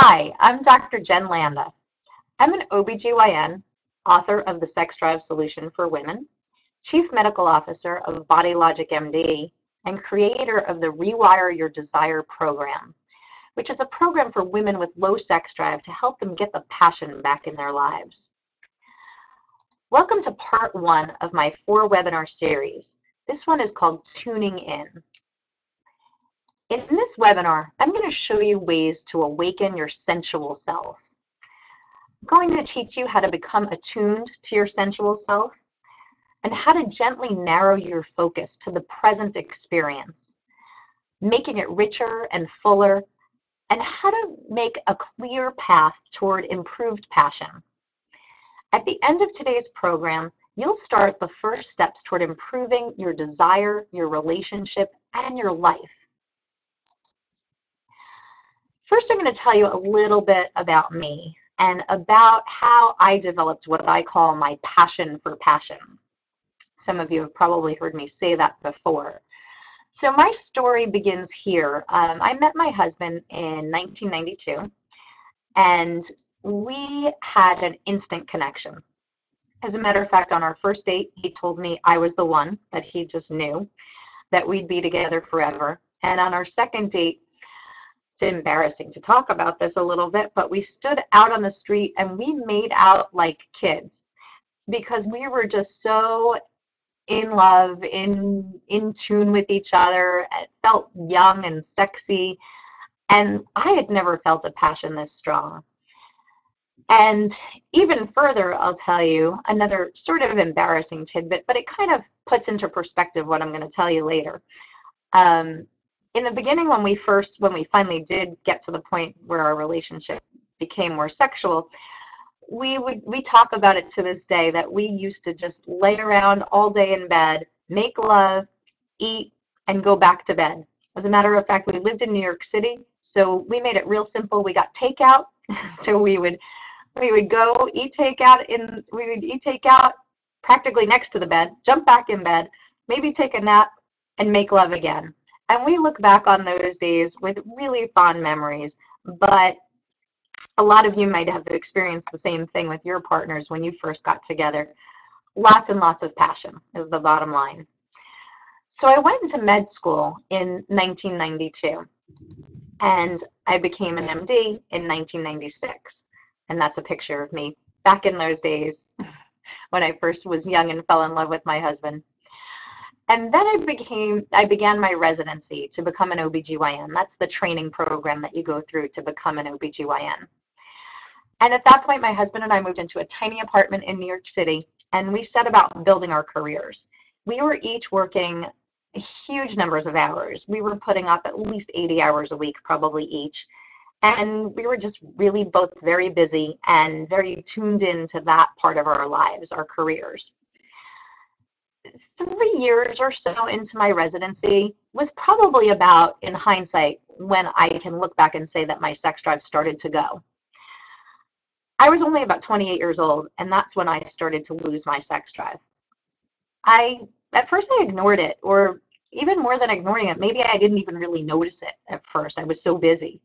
Hi, I'm Dr. Jen Landa. I'm an OBGYN, author of The Sex Drive Solution for Women, Chief Medical Officer of BodyLogicMD, and creator of the Rewire Your Desire program, which is a program for women with low sex drive to help them get the passion back in their lives. Welcome to part one of my four webinar series. This one is called Tuning In. In this webinar, I'm going to show you ways to awaken your sensual self. I'm going to teach you how to become attuned to your sensual self and how to gently narrow your focus to the present experience, making it richer and fuller, and how to make a clear path toward improved passion. At the end of today's program, you'll start the first steps toward improving your desire, your relationship, and your life. First, I'm going to tell you a little bit about me and about how I developed what I call my passion for passion. Some of you have probably heard me say that before. So my story begins here. Um, I met my husband in 1992, and we had an instant connection. As a matter of fact, on our first date, he told me I was the one, that he just knew that we'd be together forever. And on our second date, it's embarrassing to talk about this a little bit, but we stood out on the street and we made out like kids because we were just so in love, in in tune with each other. It felt young and sexy, and I had never felt a passion this strong. And even further, I'll tell you another sort of embarrassing tidbit, but it kind of puts into perspective what I'm going to tell you later. Um, in the beginning when we first when we finally did get to the point where our relationship became more sexual we would we talk about it to this day that we used to just lay around all day in bed make love eat and go back to bed. As a matter of fact we lived in new york city so we made it real simple. We got takeout so we would we would go eat takeout in we would eat takeout practically next to the bed jump back in bed maybe take a nap and make love again and we look back on those days with really fond memories, but a lot of you might have experienced the same thing with your partners when you first got together. Lots and lots of passion is the bottom line. So I went into med school in 1992, and I became an MD in 1996. And that's a picture of me back in those days when I first was young and fell in love with my husband. And then I became I began my residency to become an OBGYN. That's the training program that you go through to become an OBGYN. And at that point my husband and I moved into a tiny apartment in New York City and we set about building our careers. We were each working huge numbers of hours. We were putting up at least 80 hours a week probably each. And we were just really both very busy and very tuned into that part of our lives, our careers three years or so into my residency was probably about, in hindsight, when I can look back and say that my sex drive started to go. I was only about 28 years old, and that's when I started to lose my sex drive. I, at first, I ignored it, or even more than ignoring it, maybe I didn't even really notice it at first. I was so busy.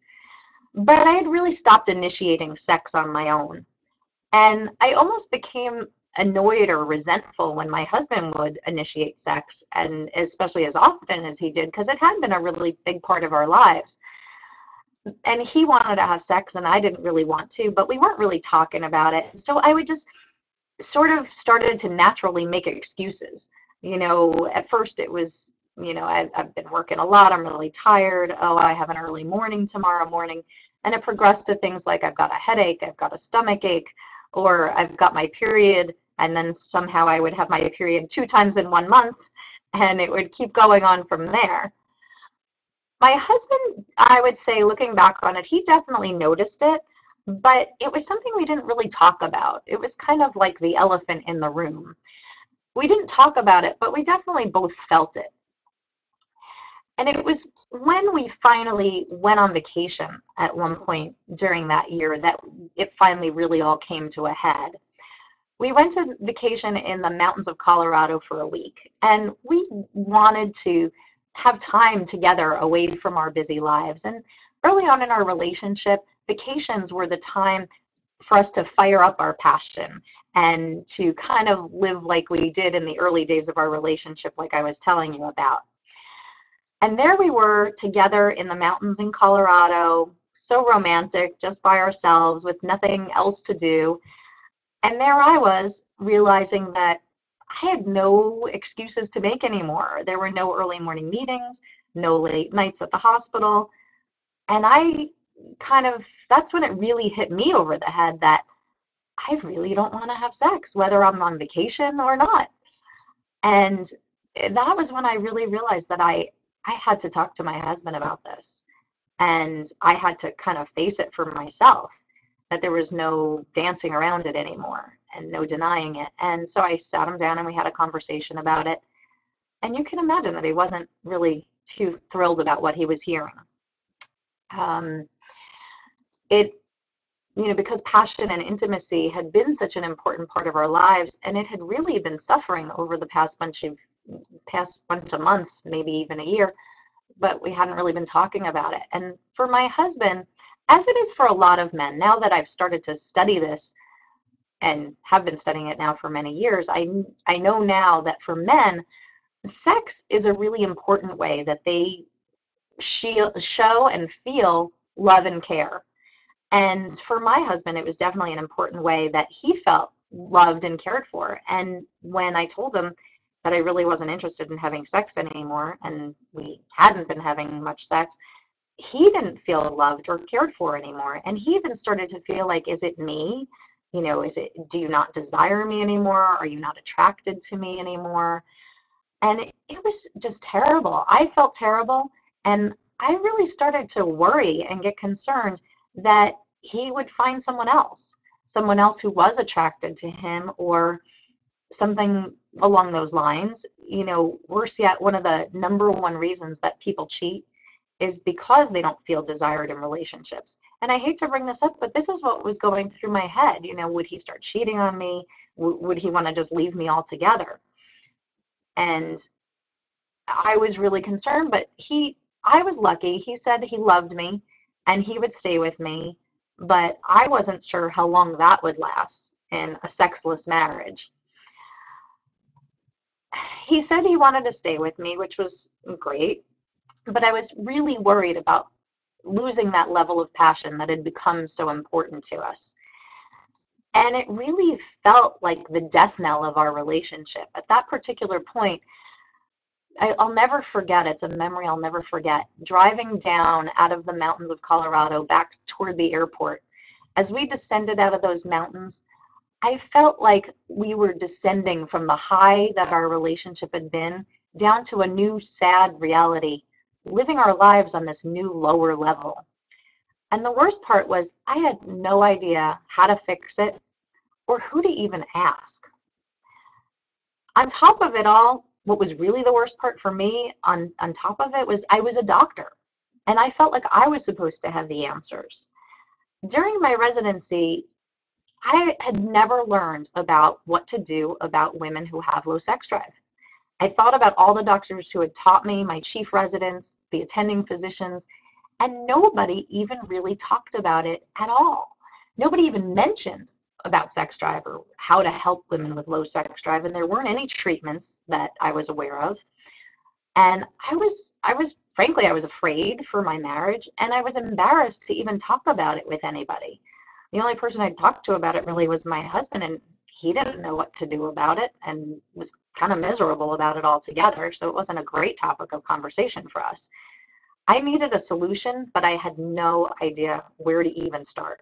But I had really stopped initiating sex on my own. And I almost became annoyed or resentful when my husband would initiate sex, and especially as often as he did, because it had been a really big part of our lives. And he wanted to have sex, and I didn't really want to, but we weren't really talking about it. So I would just sort of started to naturally make excuses. You know, at first it was, you know, I've, I've been working a lot, I'm really tired, oh, I have an early morning tomorrow morning. And it progressed to things like I've got a headache, I've got a stomach ache, or I've got my period and then somehow I would have my period two times in one month, and it would keep going on from there. My husband, I would say, looking back on it, he definitely noticed it, but it was something we didn't really talk about. It was kind of like the elephant in the room. We didn't talk about it, but we definitely both felt it. And it was when we finally went on vacation at one point during that year that it finally really all came to a head we went to vacation in the mountains of Colorado for a week, and we wanted to have time together away from our busy lives. And early on in our relationship, vacations were the time for us to fire up our passion and to kind of live like we did in the early days of our relationship, like I was telling you about. And there we were together in the mountains in Colorado, so romantic, just by ourselves with nothing else to do. And there I was realizing that I had no excuses to make anymore. There were no early morning meetings, no late nights at the hospital. And I kind of, that's when it really hit me over the head that I really don't want to have sex, whether I'm on vacation or not. And that was when I really realized that I, I had to talk to my husband about this. And I had to kind of face it for myself that there was no dancing around it anymore and no denying it. And so I sat him down and we had a conversation about it. And you can imagine that he wasn't really too thrilled about what he was hearing. Um, it you know, because passion and intimacy had been such an important part of our lives, and it had really been suffering over the past bunch of past bunch of months, maybe even a year, but we hadn't really been talking about it. And for my husband, as it is for a lot of men, now that I've started to study this and have been studying it now for many years, I I know now that for men, sex is a really important way that they show and feel love and care and for my husband, it was definitely an important way that he felt loved and cared for. And when I told him that I really wasn't interested in having sex anymore, and we hadn't been having much sex, he didn't feel loved or cared for anymore. And he even started to feel like, is it me? You know, is it, do you not desire me anymore? Are you not attracted to me anymore? And it, was just terrible. I felt terrible. And I really started to worry and get concerned that he would find someone else, someone else who was attracted to him or something along those lines. You know, worse yet, one of the number one reasons that people cheat is because they don't feel desired in relationships. And I hate to bring this up, but this is what was going through my head. You know, would he start cheating on me? W- would he want to just leave me altogether? And I was really concerned, but he, I was lucky. He said he loved me and he would stay with me but I wasn't sure how long that would last in a sexless marriage. He said he wanted to stay with me, which was great, but I was really worried about losing that level of passion that had become so important to us. And it really felt like the death knell of our relationship. At that particular point, I, will never forget. It's a memory I'll never forget. Driving down out of the mountains of Colorado back toward the airport, as we descended out of those mountains, I felt like we were descending from the high that our relationship had been down to a new sad reality, living our lives on this new lower level. And the worst part was I had no idea how to fix it or who to even ask. On top of it all, what was really the worst part for me on, on top of it was I was a doctor and I felt like I was supposed to have the answers. During my residency, I had never learned about what to do about women who have low sex drive. I thought about all the doctors who had taught me, my chief residents, the attending physicians, and nobody even really talked about it at all. Nobody even mentioned about sex drive or how to help women with low sex drive and there weren't any treatments that I was aware of and I was I was frankly I was afraid for my marriage and I was embarrassed to even talk about it with anybody the only person I'd talked to about it really was my husband and he didn't know what to do about it and was kind of miserable about it altogether so it wasn't a great topic of conversation for us I needed a solution but I had no idea where to even start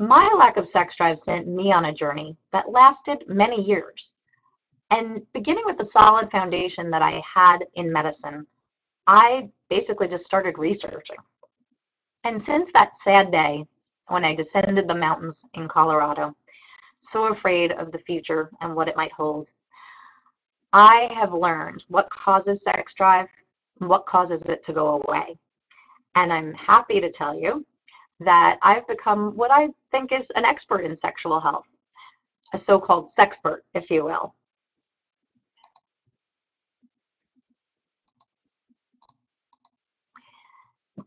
My lack of sex drive sent me on a journey that lasted many years. And beginning with the solid foundation that I had in medicine, I basically just started researching. And since that sad day when I descended the mountains in Colorado, so afraid of the future and what it might hold, I have learned what causes sex drive what causes it to go away. And I'm happy to tell you that I've become what I think is an expert in sexual health, a so-called sexpert, if you will.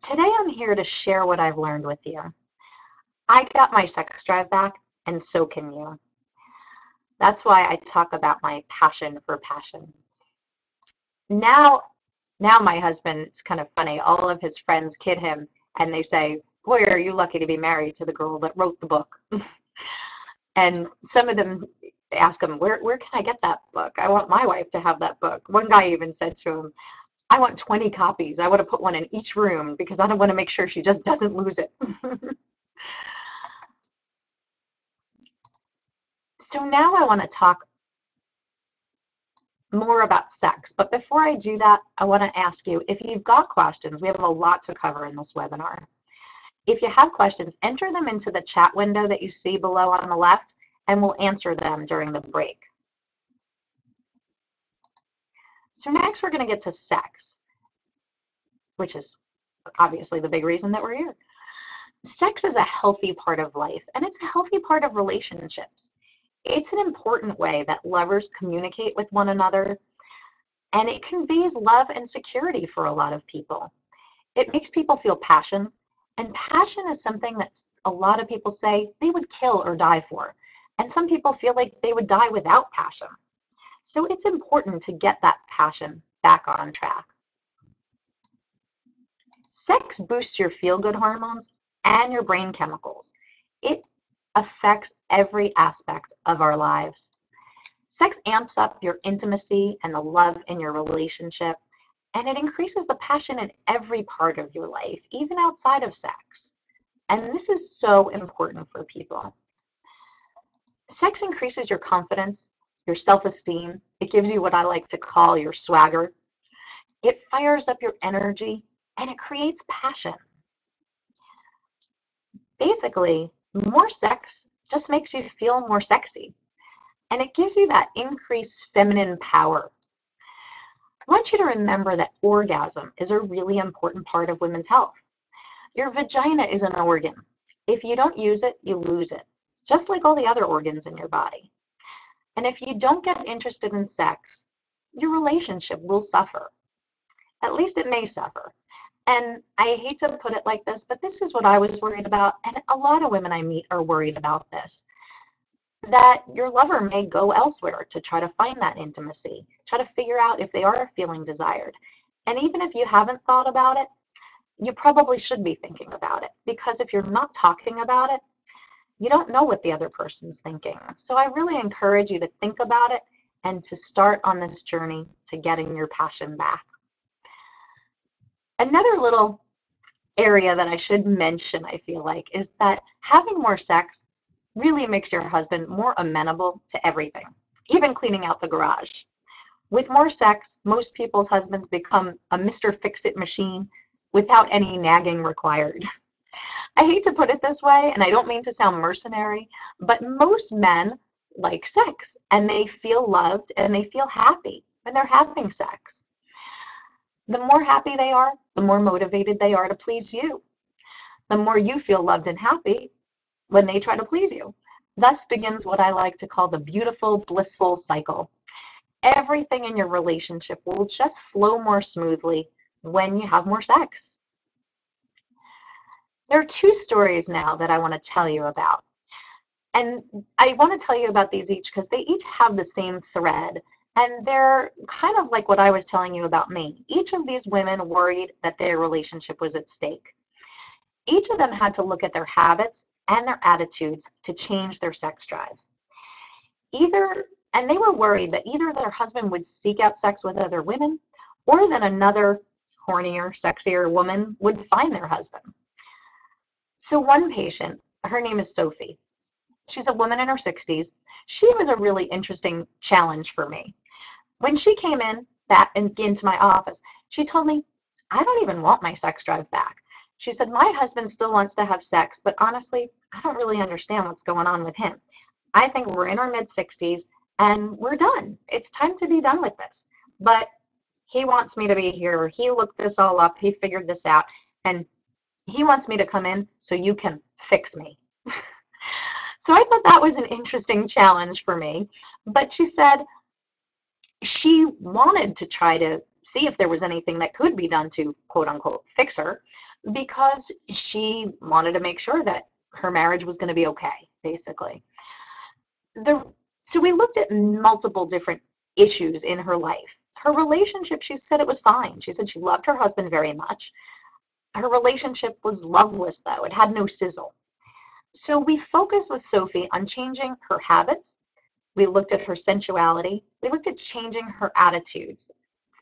Today I'm here to share what I've learned with you. I got my sex drive back, and so can you. That's why I talk about my passion for passion. Now, now my husband, it's kind of funny, all of his friends kid him and they say, boy, are you lucky to be married to the girl that wrote the book. and some of them ask him, where, where can I get that book? I want my wife to have that book. One guy even said to him, I want 20 copies. I want to put one in each room because I don't want to make sure she just doesn't lose it. so now I want to talk more about sex. But before I do that, I want to ask you if you've got questions, we have a lot to cover in this webinar. If you have questions, enter them into the chat window that you see below on the left, and we'll answer them during the break. So next we're going to get to sex, which is obviously the big reason that we're here. Sex is a healthy part of life, and it's a healthy part of relationships. It's an important way that lovers communicate with one another, and it conveys love and security for a lot of people. It makes people feel passion, and passion is something that a lot of people say they would kill or die for. And some people feel like they would die without passion. So it's important to get that passion back on track. Sex boosts your feel-good hormones and your brain chemicals. It affects every aspect of our lives. Sex amps up your intimacy and the love in your relationship, and it increases the passion in every part of your life, even outside of sex. And this is so important for people. Sex increases your confidence, your self-esteem. It gives you what I like to call your swagger. It fires up your energy, and it creates passion. Basically, more sex just makes you feel more sexy. And it gives you that increased feminine power. I want you to remember that orgasm is a really important part of women's health. Your vagina is an organ. If you don't use it, you lose it, just like all the other organs in your body. And if you don't get interested in sex, your relationship will suffer. At least it may suffer. And I hate to put it like this, but this is what I was worried about, and a lot of women I meet are worried about this. That your lover may go elsewhere to try to find that intimacy, try to figure out if they are feeling desired. And even if you haven't thought about it, you probably should be thinking about it. Because if you're not talking about it, you don't know what the other person's thinking. So I really encourage you to think about it and to start on this journey to getting your passion back. Another little area that I should mention, I feel like, is that having more sex really makes your husband more amenable to everything, even cleaning out the garage. With more sex, most people's husbands become a Mr. Fix-It machine without any nagging required. I hate to put it this way, and I don't mean to sound mercenary, but most men like sex, and they feel loved and they feel happy when they're having sex. The more happy they are, the more motivated they are to please you. The more you feel loved and happy when they try to please you. Thus begins what I like to call the beautiful, blissful cycle. Everything in your relationship will just flow more smoothly when you have more sex. There are two stories now that I want to tell you about. And I want to tell you about these each because they each have the same thread and they're kind of like what I was telling you about me. Each of these women worried that their relationship was at stake. Each of them had to look at their habits and their attitudes to change their sex drive. Either, and they were worried that either their husband would seek out sex with other women or that another hornier, sexier woman would find their husband. So one patient, her name is Sophie. She's a woman in her 60s. She was a really interesting challenge for me. When she came in back and into my office, she told me, I don't even want my sex drive back. She said, my husband still wants to have sex, but honestly, I don't really understand what's going on with him. I think we're in our mid-60s and we're done. It's time to be done with this. But he wants me to be here. He looked this all up. He figured this out. And he wants me to come in so you can fix me. so I thought that was an interesting challenge for me. But she said, she wanted to try to see if there was anything that could be done to quote unquote fix her, because she wanted to make sure that her marriage was going to be okay, basically. The, so we looked at multiple different issues in her life. Her relationship, she said it was fine. She said she loved her husband very much. Her relationship was loveless, though. It had no sizzle. So we focused with Sophie on changing her habits. We looked at her sensuality. We looked at changing her attitudes,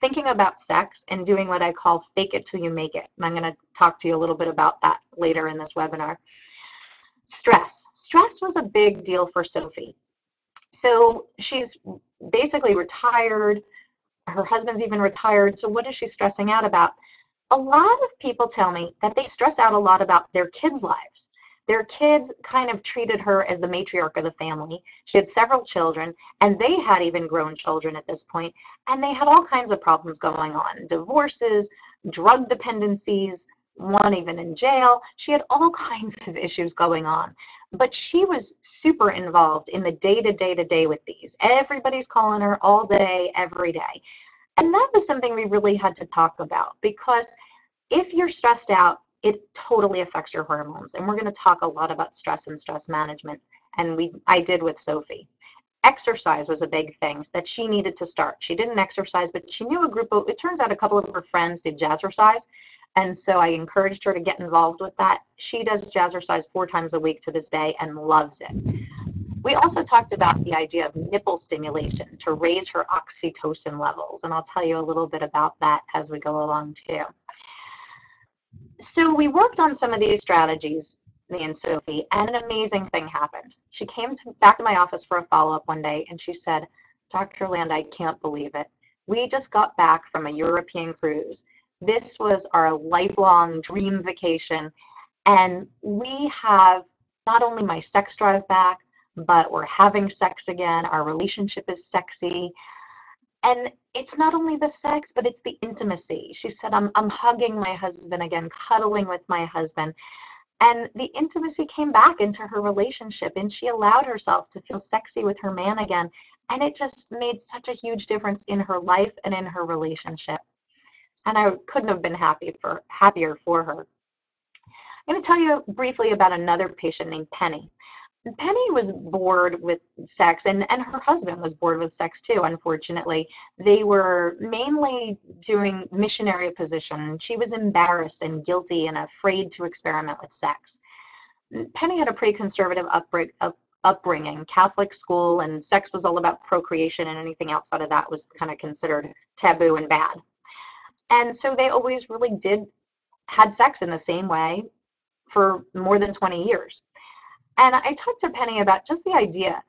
thinking about sex and doing what I call fake it till you make it. And I'm going to talk to you a little bit about that later in this webinar. Stress. Stress was a big deal for Sophie. So she's basically retired. Her husband's even retired. So what is she stressing out about? A lot of people tell me that they stress out a lot about their kids' lives. Their kids kind of treated her as the matriarch of the family. She had several children, and they had even grown children at this point, and they had all kinds of problems going on divorces, drug dependencies, one even in jail. She had all kinds of issues going on. But she was super involved in the day to day to day with these. Everybody's calling her all day, every day. And that was something we really had to talk about because if you're stressed out, it totally affects your hormones. And we're going to talk a lot about stress and stress management. And we I did with Sophie. Exercise was a big thing that she needed to start. She didn't exercise, but she knew a group of, it turns out a couple of her friends did jazzercise. And so I encouraged her to get involved with that. She does jazzercise four times a week to this day and loves it. We also talked about the idea of nipple stimulation to raise her oxytocin levels, and I'll tell you a little bit about that as we go along too. So we worked on some of these strategies, me and Sophie, and an amazing thing happened. She came to, back to my office for a follow-up one day, and she said, Dr. Landa, I can't believe it. We just got back from a European cruise this was our lifelong dream vacation. And we have not only my sex drive back, but we're having sex again. Our relationship is sexy. And it's not only the sex, but it's the intimacy. She said, I'm, I'm hugging my husband again, cuddling with my husband. And the intimacy came back into her relationship, and she allowed herself to feel sexy with her man again. And it just made such a huge difference in her life and in her relationship and I couldn't have been happy for happier for her. I'm going to tell you briefly about another patient named Penny. Penny was bored with sex, and, and her husband was bored with sex too, unfortunately. They were mainly doing missionary position. She was embarrassed and guilty and afraid to experiment with sex. Penny had a pretty conservative upbring, up, upbringing, Catholic school, and sex was all about procreation, and anything outside of that was kind of considered taboo and bad. And so they always really did had sex in the same way for more than 20 years. And I talked to Penny about just the idea.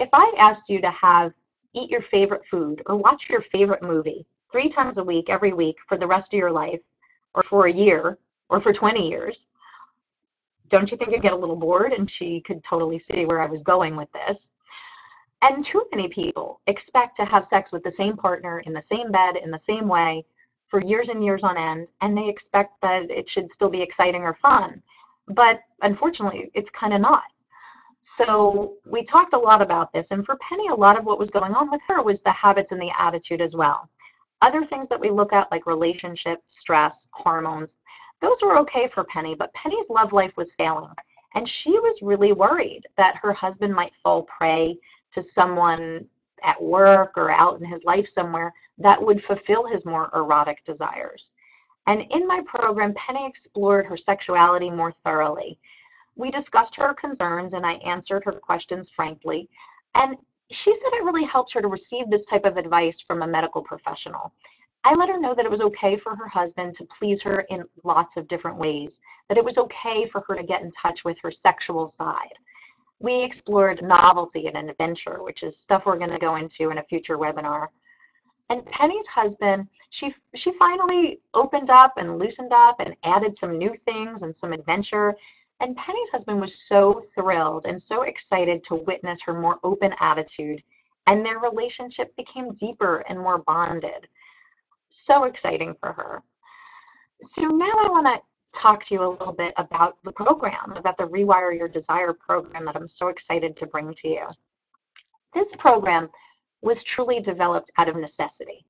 If I asked you to have eat your favorite food or watch your favorite movie three times a week, every week for the rest of your life, or for a year, or for 20 years, don't you think you'd get a little bored? And she could totally see where I was going with this. And too many people expect to have sex with the same partner in the same bed in the same way for years and years on end, and they expect that it should still be exciting or fun. But unfortunately, it's kind of not. So we talked a lot about this, and for Penny, a lot of what was going on with her was the habits and the attitude as well. Other things that we look at, like relationship, stress, hormones, those were okay for Penny, but Penny's love life was failing. And she was really worried that her husband might fall prey to someone at work or out in his life somewhere that would fulfill his more erotic desires. And in my program, Penny explored her sexuality more thoroughly. We discussed her concerns and I answered her questions frankly. And she said it really helped her to receive this type of advice from a medical professional. I let her know that it was okay for her husband to please her in lots of different ways, that it was okay for her to get in touch with her sexual side we explored novelty and adventure, which is stuff we're going to go into in a future webinar. And Penny's husband, she she finally opened up and loosened up and added some new things and some adventure. And Penny's husband was so thrilled and so excited to witness her more open attitude, and their relationship became deeper and more bonded. So exciting for her. So now I want to talk to you a little bit about the program, about the Rewire Your Desire program that I'm so excited to bring to you. This program was truly developed out of necessity.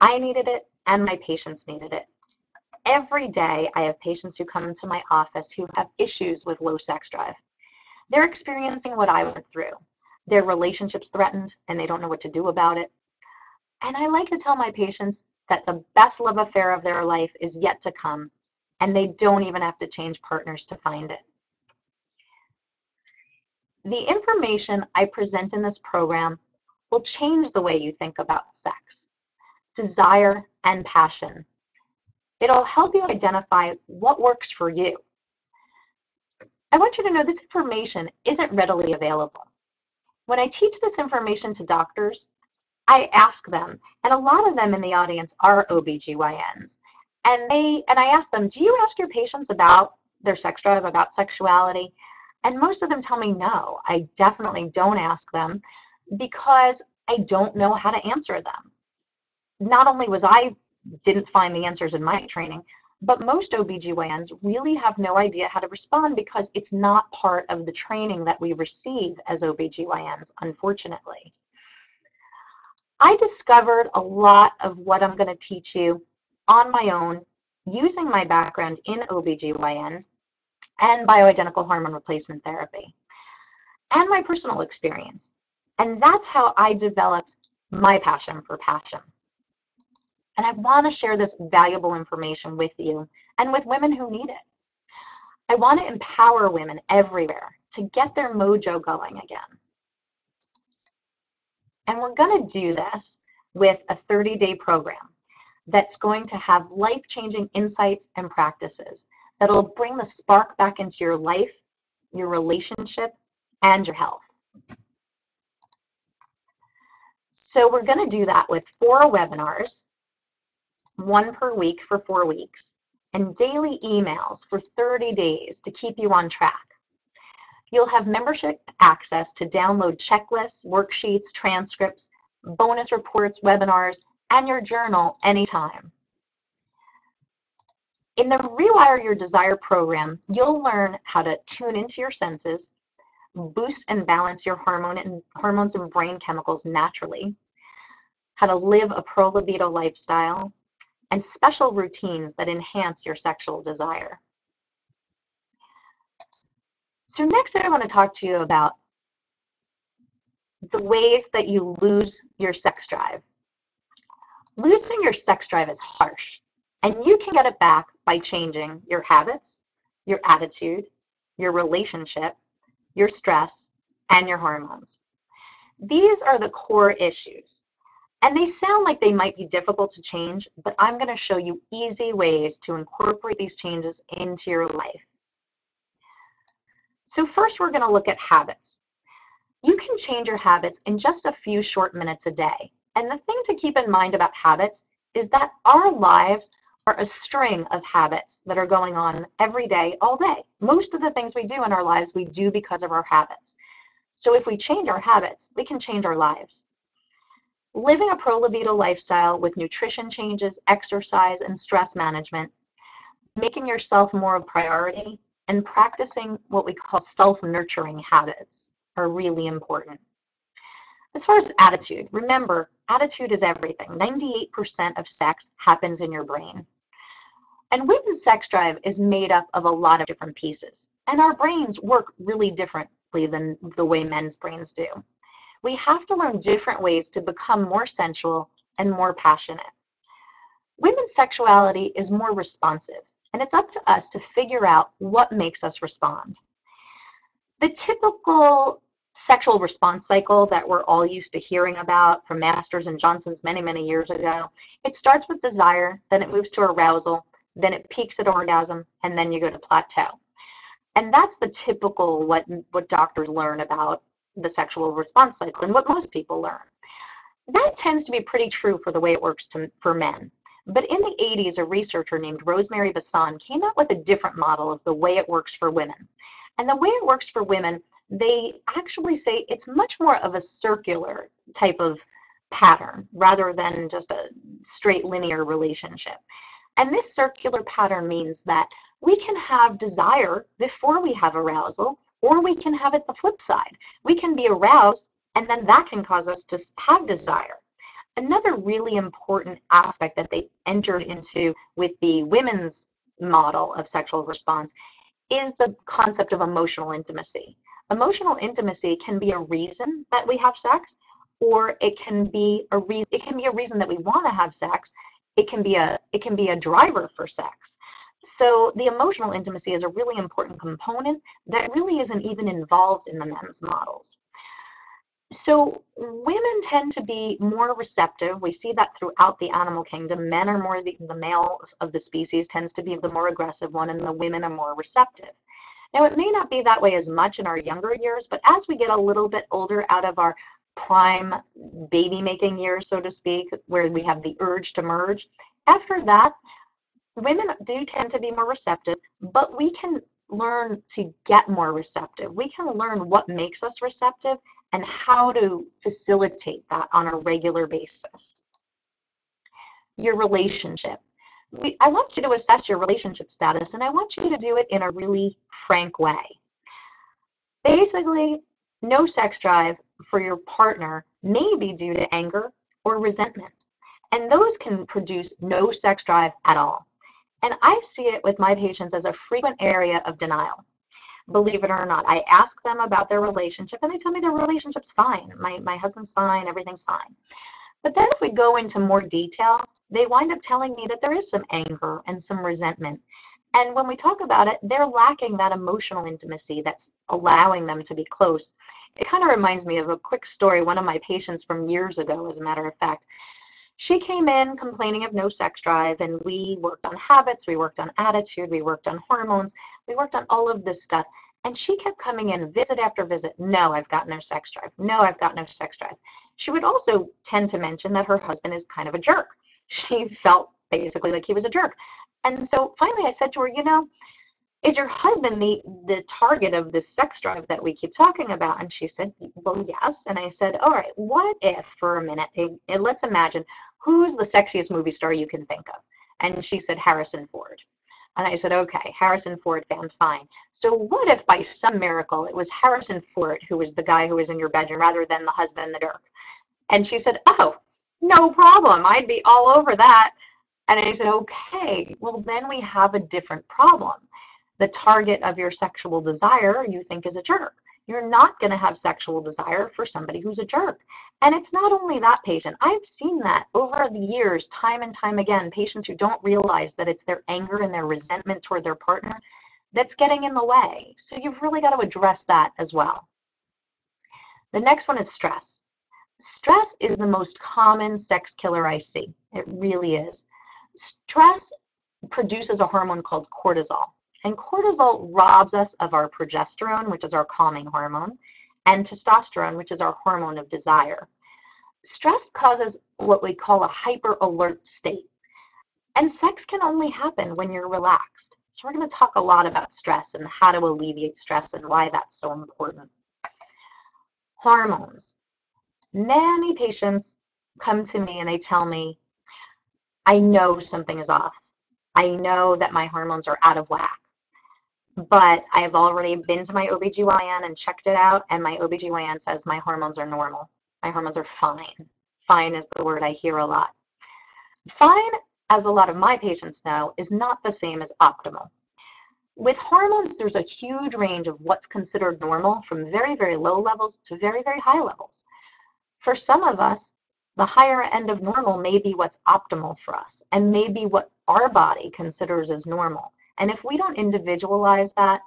I needed it and my patients needed it. Every day I have patients who come into my office who have issues with low sex drive. They're experiencing what I went through. Their relationship's threatened and they don't know what to do about it. And I like to tell my patients that the best love affair of their life is yet to come and they don't even have to change partners to find it. The information I present in this program will change the way you think about sex, desire, and passion. It'll help you identify what works for you. I want you to know this information isn't readily available. When I teach this information to doctors, I ask them, and a lot of them in the audience are OBGYNs, and they and I ask them, do you ask your patients about their sex drive, about sexuality? And most of them tell me no, I definitely don't ask them because I don't know how to answer them. Not only was I didn't find the answers in my training, but most OBGYNs really have no idea how to respond because it's not part of the training that we receive as OBGYNs, unfortunately. I discovered a lot of what I'm going to teach you on my own using my background in OBGYN and bioidentical hormone replacement therapy, and my personal experience. And that's how I developed my passion for passion. And I want to share this valuable information with you and with women who need it. I want to empower women everywhere to get their mojo going again. And we're going to do this with a 30-day program that's going to have life-changing insights and practices that'll bring the spark back into your life, your relationship, and your health. So we're going to do that with four webinars, one per week for four weeks, and daily emails for 30 days to keep you on track. You'll have membership access to download checklists, worksheets, transcripts, bonus reports, webinars, and your journal anytime. In the Rewire Your Desire program, you'll learn how to tune into your senses, boost and balance your hormone and, hormones and brain chemicals naturally, how to live a pro-libido lifestyle, and special routines that enhance your sexual desire. So next I want to talk to you about the ways that you lose your sex drive. Losing your sex drive is harsh. And you can get it back by changing your habits, your attitude, your relationship, your stress, and your hormones. These are the core issues. And they sound like they might be difficult to change, but I'm going to show you easy ways to incorporate these changes into your life. So first we're going to look at habits. You can change your habits in just a few short minutes a day. And the thing to keep in mind about habits is that our lives are a string of habits that are going on every day, all day. Most of the things we do in our lives, we do because of our habits. So if we change our habits, we can change our lives. Living a pro-libido lifestyle with nutrition changes, exercise, and stress management, making yourself more of a priority, and practicing what we call self-nurturing habits are really important. As far as attitude, remember, attitude is everything. 98% of sex happens in your brain. And women's sex drive is made up of a lot of different pieces. And our brains work really differently than the way men's brains do. We have to learn different ways to become more sensual and more passionate. Women's sexuality is more responsive, and it's up to us to figure out what makes us respond. The typical sexual response cycle that we're all used to hearing about from Masters and Johnson's many, many years ago, it starts with desire, then it moves to arousal, then it peaks at orgasm, and then you go to plateau. And that's the typical what, what doctors learn about the sexual response cycle and what most people learn. That tends to be pretty true for the way it works to, for men. But in the 80s, a researcher named Rosemary Basson came up with a different model of the way it works for women. And the way it works for women, they actually say it's much more of a circular type of pattern rather than just a straight linear relationship. And this circular pattern means that we can have desire before we have arousal, or we can have it the flip side. We can be aroused, and then that can cause us to have desire. Another really important aspect that they entered into with the women's model of sexual response is the concept of emotional intimacy. Emotional intimacy can be a reason that we have sex, or it can be a reason it can be a reason that we want to have sex. It can be a it can be a driver for sex. So the emotional intimacy is a really important component that really isn't even involved in the men's models. So women tend to be more receptive. We see that throughout the animal kingdom. Men are more the, the males of the species tends to be the more aggressive one, and the women are more receptive. Now, it may not be that way as much in our younger years, but as we get a little bit older out of our prime baby making years, so to speak, where we have the urge to merge, after that, women do tend to be more receptive, but we can learn to get more receptive. We can learn what makes us receptive and how to facilitate that on a regular basis. Your relationship. We, I want you to assess your relationship status and I want you to do it in a really frank way. Basically, no sex drive for your partner may be due to anger or resentment. And those can produce no sex drive at all. And I see it with my patients as a frequent area of denial. Believe it or not, I ask them about their relationship and they tell me their relationship's fine. My, my husband's fine, everything's fine. But then if we go into more detail, they wind up telling me that there is some anger and some resentment. And when we talk about it, they're lacking that emotional intimacy that's allowing them to be close. It kind of reminds me of a quick story. One of my patients from years ago, as a matter of fact, she came in complaining of no sex drive, and we worked on habits, we worked on attitude, we worked on hormones, we worked on all of this stuff. And she kept coming in visit after visit. No, I've got no sex drive. No, I've got no sex drive. She would also tend to mention that her husband is kind of a jerk. She felt basically like he was a jerk. And so finally I said to her, you know, is your husband the the target of this sex drive that we keep talking about and she said well yes and i said all right what if for a minute eh, eh, let's imagine who's the sexiest movie star you can think of? And she said harrison ford. And i said okay harrison ford fan fine. So what if by some miracle it was harrison ford who was the guy who was in your bedroom rather than the husband the dark and she said oh no problem. I'd be all over that. And i said okay well then we have a different problem. The target of your sexual desire you think is a jerk. You're not going to have sexual desire for somebody who's a jerk. And it's not only that patient. I've seen that over the years, time and time again, patients who don't realize that it's their anger and their resentment toward their partner that's getting in the way. So you've really got to address that as well. The next one is stress. Stress is the most common sex killer I see. It really is. Stress produces a hormone called cortisol. And cortisol robs us of our progesterone, which is our calming hormone, and testosterone, which is our hormone of desire. Stress causes what we call a hyper alert state. And sex can only happen when you're relaxed. So we're going to talk a lot about stress and how to alleviate stress and why that's so important. Hormones. Many patients come to me and they tell me, I know something is off. I know that my hormones are out of whack but I've already been to my OBGYN and checked it out, and my OBGYN says my hormones are normal. My hormones are fine. Fine is the word I hear a lot. Fine, as a lot of my patients know, is not the same as optimal. With hormones, there's a huge range of what's considered normal from very, very low levels to very, very high levels. For some of us, the higher end of normal may be what's optimal for us and may be what our body considers as normal. And if we don't individualize that,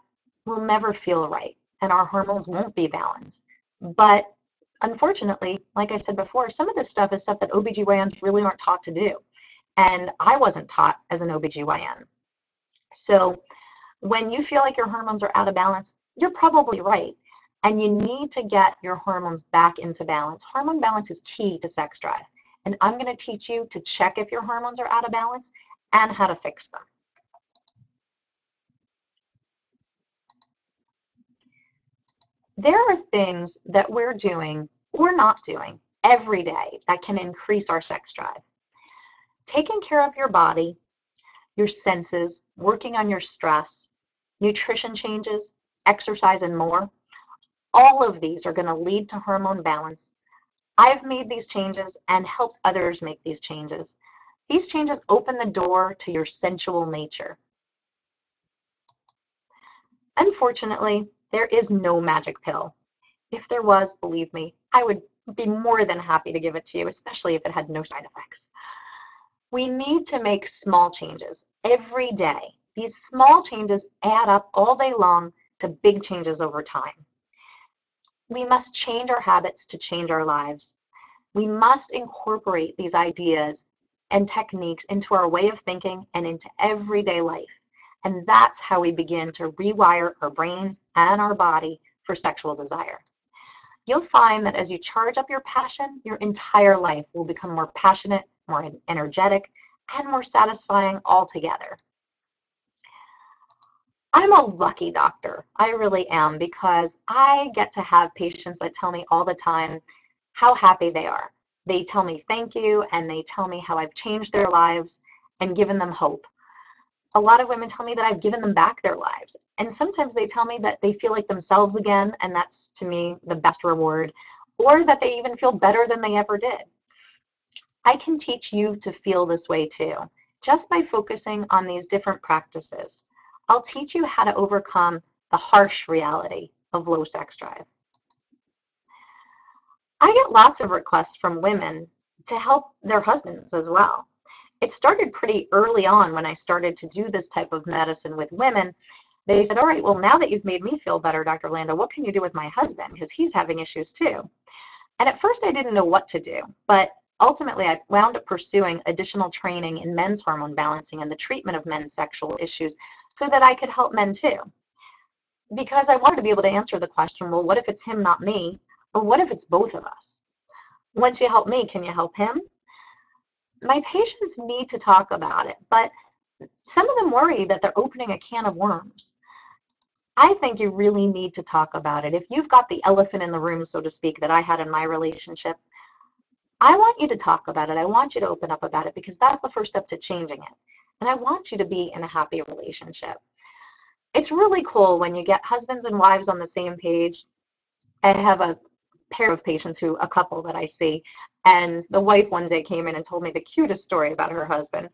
we'll never feel right and our hormones won't be balanced. But unfortunately, like I said before, some of this stuff is stuff that OBGYNs really aren't taught to do. And I wasn't taught as an OBGYN. So when you feel like your hormones are out of balance, you're probably right. And you need to get your hormones back into balance. Hormone balance is key to sex drive. And I'm going to teach you to check if your hormones are out of balance and how to fix them. There are things that we're doing or not doing every day that can increase our sex drive. Taking care of your body, your senses, working on your stress, nutrition changes, exercise, and more, all of these are going to lead to hormone balance. I've made these changes and helped others make these changes. These changes open the door to your sensual nature. Unfortunately, there is no magic pill. If there was, believe me, I would be more than happy to give it to you, especially if it had no side effects. We need to make small changes every day. These small changes add up all day long to big changes over time. We must change our habits to change our lives. We must incorporate these ideas and techniques into our way of thinking and into everyday life. And that's how we begin to rewire our brains and our body for sexual desire. You'll find that as you charge up your passion, your entire life will become more passionate, more energetic, and more satisfying altogether. I'm a lucky doctor. I really am because I get to have patients that tell me all the time how happy they are. They tell me thank you and they tell me how I've changed their lives and given them hope. A lot of women tell me that I've given them back their lives. And sometimes they tell me that they feel like themselves again, and that's to me the best reward, or that they even feel better than they ever did. I can teach you to feel this way too, just by focusing on these different practices. I'll teach you how to overcome the harsh reality of low sex drive. I get lots of requests from women to help their husbands as well. It started pretty early on when I started to do this type of hmm. medicine with women. They said, all right, well, now that you've made me feel better, Dr. Landa, what can you do with my husband? Because he's having issues too. And at first I didn't know what to do, but ultimately I wound up pursuing additional training in men's hormone balancing and the treatment of men's sexual issues so that I could help men too. Because I wanted to be able to answer the question, well, what if it's him, not me? Or what if it's both of us? Once you help me, can you help him? My patients need to talk about it, but some of them worry that they're opening a can of worms. I think you really need to talk about it. If you've got the elephant in the room, so to speak, that I had in my relationship, I want you to talk about it. I want you to open up about it because that's the first step to changing it. And I want you to be in a happy relationship. It's really cool when you get husbands and wives on the same page. I have a pair of patients who, a couple that I see, and the wife one day came in and told me the cutest story about her husband.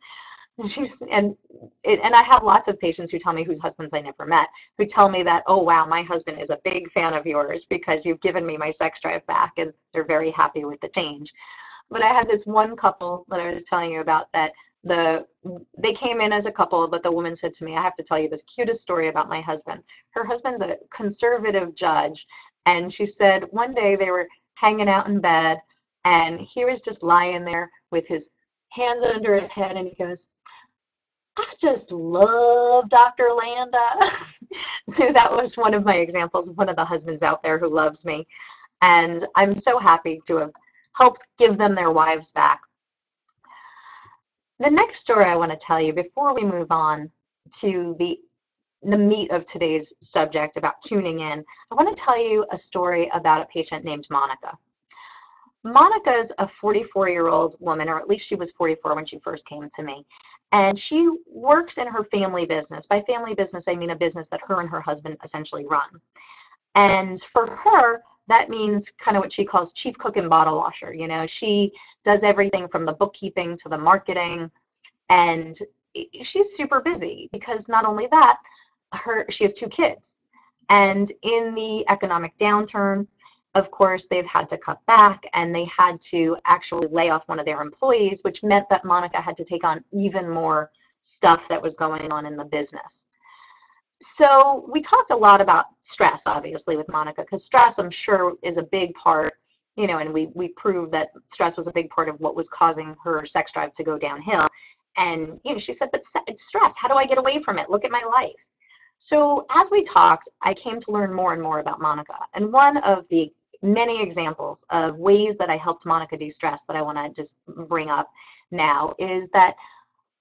And she's and it, and I have lots of patients who tell me whose husbands I never met who tell me that oh wow my husband is a big fan of yours because you've given me my sex drive back and they're very happy with the change. But I had this one couple that I was telling you about that the they came in as a couple but the woman said to me I have to tell you this cutest story about my husband. Her husband's a conservative judge and she said one day they were hanging out in bed and he was just lying there with his hands under his head and he goes I just love Dr. Landa. so that was one of my examples of one of the husbands out there who loves me. And I'm so happy to have helped give them their wives back. The next story I want to tell you before we move on to the the meat of today's subject about tuning in, I want to tell you a story about a patient named Monica. Monica is a 44 year old woman, or at least she was 44 when she first came to me. And she works in her family business. By family business, I mean a business that her and her husband essentially run. And for her, that means kind of what she calls chief cook and bottle washer. You know, she does everything from the bookkeeping to the marketing, and she's super busy because not only that, her she has two kids. And in the economic downturn, of course, they've had to cut back and they had to actually lay off one of their employees, which meant that Monica had to take on even more stuff that was going on in the business. So we talked a lot about stress, obviously, with Monica, because stress, I'm sure, is a big part, you know, and we, we proved that stress was a big part of what was causing her sex drive to go downhill. And, you know, she said, but it's stress. How do I get away from it? Look at my life. So as we talked, I came to learn more and more about Monica. And one of the many examples of ways that I helped Monica de-stress that I want to just bring up now is that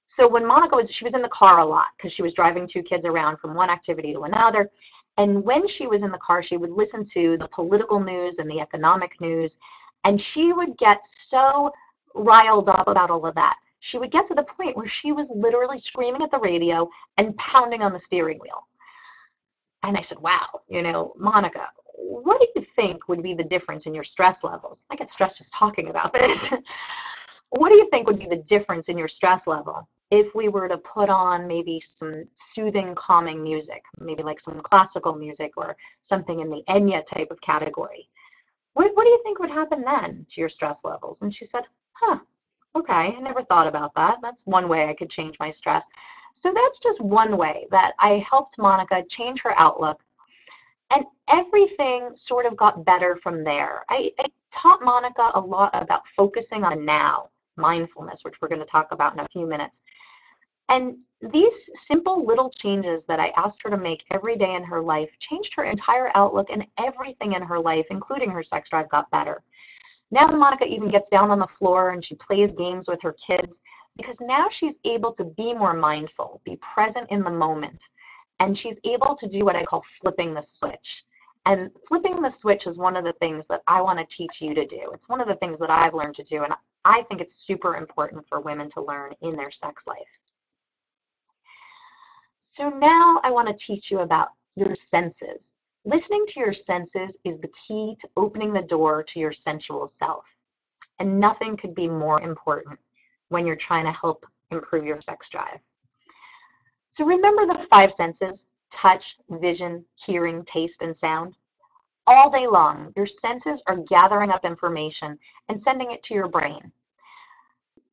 so when Monica was she was in the car a lot because she was driving two kids around from one activity to another and when she was in the car she would listen to the political news and the economic news and she would get so riled up about all of that. She would get to the point where she was literally screaming at the radio and pounding on the steering wheel. And I said, wow, you know, Monica, what do you think would be the difference in your stress levels? I get stressed just talking about this. what do you think would be the difference in your stress level if we were to put on maybe some soothing, calming music, maybe like some classical music or something in the Enya type of category? What, what do you think would happen then to your stress levels? And she said, huh, okay, I never thought about that. That's one way I could change my stress. So that's just one way that I helped Monica change her outlook. And everything sort of got better from there. I, I taught Monica a lot about focusing on now, mindfulness, which we're going to talk about in a few minutes. And these simple little changes that I asked her to make every day in her life changed her entire outlook and everything in her life, including her sex drive, got better. Now Monica even gets down on the floor and she plays games with her kids because now she's able to be more mindful, be present in the moment, and she's able to do what I call flipping the switch. And flipping the switch is one of the things that I want to teach you to do. It's one of the things that I've learned to do, and I think it's super important for women to learn in their sex life. So now I want to teach you about your senses. Listening to your senses is the key to opening the door to your sensual self. And nothing could be more important when you're trying to help improve your sex drive. So remember the five senses, touch, vision, hearing, taste, and sound. All day long, your senses are gathering up information and sending it to your brain.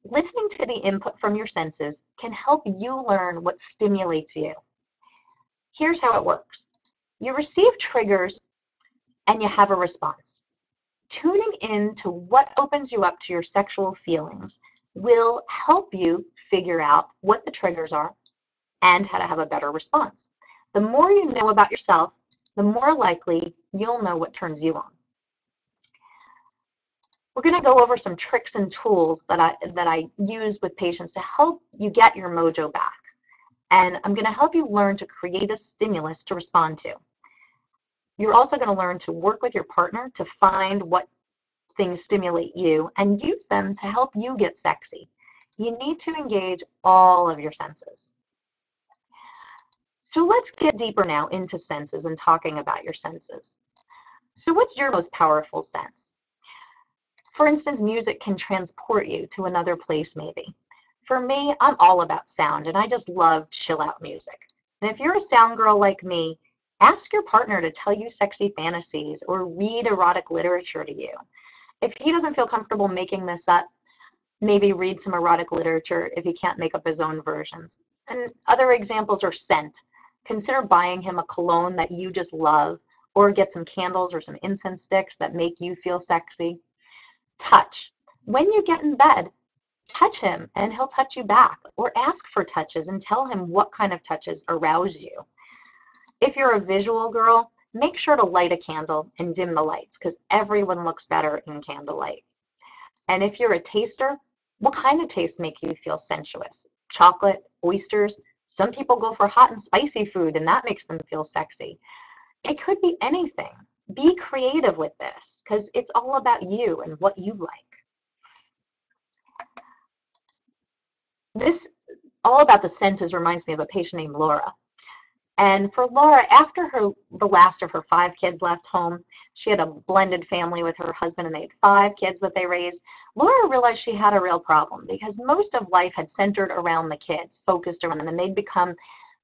Listening to the input from your senses can help you learn what stimulates you. Here's how it works. You receive triggers and you have a response. Tuning in to what opens you up to your sexual feelings will help you figure out what the triggers are and how to have a better response. The more you know about yourself, the more likely you'll know what turns you on. We're going to go over some tricks and tools that I, that I use with patients to help you get your mojo back. And I'm going to help you learn to create a stimulus to respond to. You're also going to learn to work with your partner to find what things stimulate you and use them to help you get sexy. You need to engage all of your senses. So let's get deeper now into senses and talking about your senses. So what's your most powerful sense? For instance, music can transport you to another place maybe. For me, I'm all about sound, and I just love chill out music. And if you're a sound girl like me, ask your partner to tell you sexy fantasies or read erotic literature to you. If he doesn't feel comfortable making this up, maybe read some erotic literature if he can't make up his own versions. And other examples are scent. Consider buying him a cologne that you just love, or get some candles or some incense sticks that make you feel sexy. Touch. When you get in bed, touch him and he'll touch you back or ask for touches and tell him what kind of touches arouse you. If you're a visual girl, make sure to light a candle and dim the lights because everyone looks better in candlelight. And if you're a taster, what kind of tastes make you feel sensuous? Chocolate, oysters, some people go for hot and spicy food and that makes them feel sexy. It could be anything be creative with this because it's all about you and what you like. This, all about the senses, reminds me of a patient named Laura. And for Laura, after her the last of her five kids left home, she had a blended family with her husband and they had five kids that they raised. Laura realized she had a real problem because most of life had centered around the kids, focused around them, and they'd become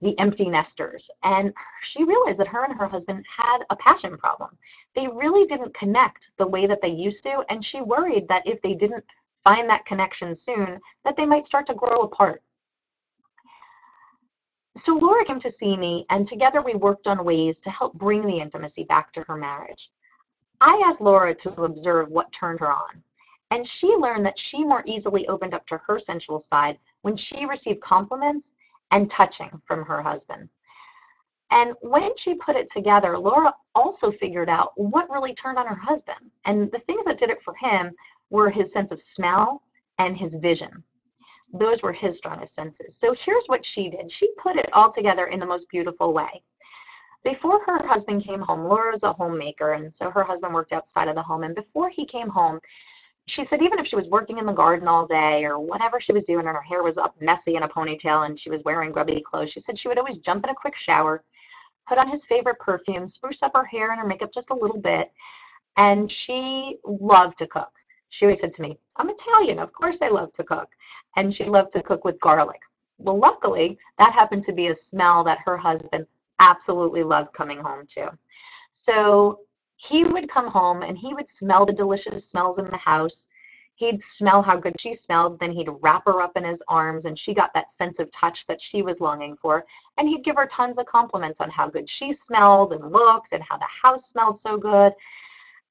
the empty nesters. And she realized that her and her husband had a passion problem. They really didn't connect the way that they used to, and she worried that if they didn't find that connection soon, that they might start to grow apart. So Laura came to see me, and together we worked on ways to help bring the intimacy back to her marriage. I asked Laura to observe what turned her on, and she learned that she more easily opened up to her sensual side when she received compliments and touching from her husband. And when she put it together, Laura also figured out what really turned on her husband. And the things that did it for him were his sense of smell and his vision. Those were his strongest senses. So here's what she did. She put it all together in the most beautiful way. Before her husband came home, Laura was a homemaker, and so her husband worked outside of the home. And before he came home, she said even if she was working in the garden all day or whatever she was doing and her hair was up messy in a ponytail and she was wearing grubby clothes, she said she would always jump in a quick shower, put on his favorite perfume, spruce up her hair and her makeup just a little bit. And she loved to cook. She always said to me, I'm Italian, of course I love to cook. And she loved to cook with garlic. Well, luckily, that happened to be a smell that her husband absolutely loved coming home to. So he would come home and he would smell the delicious smells in the house. He'd smell how good she smelled, then he'd wrap her up in his arms, and she got that sense of touch that she was longing for. And he'd give her tons of compliments on how good she smelled and looked and how the house smelled so good.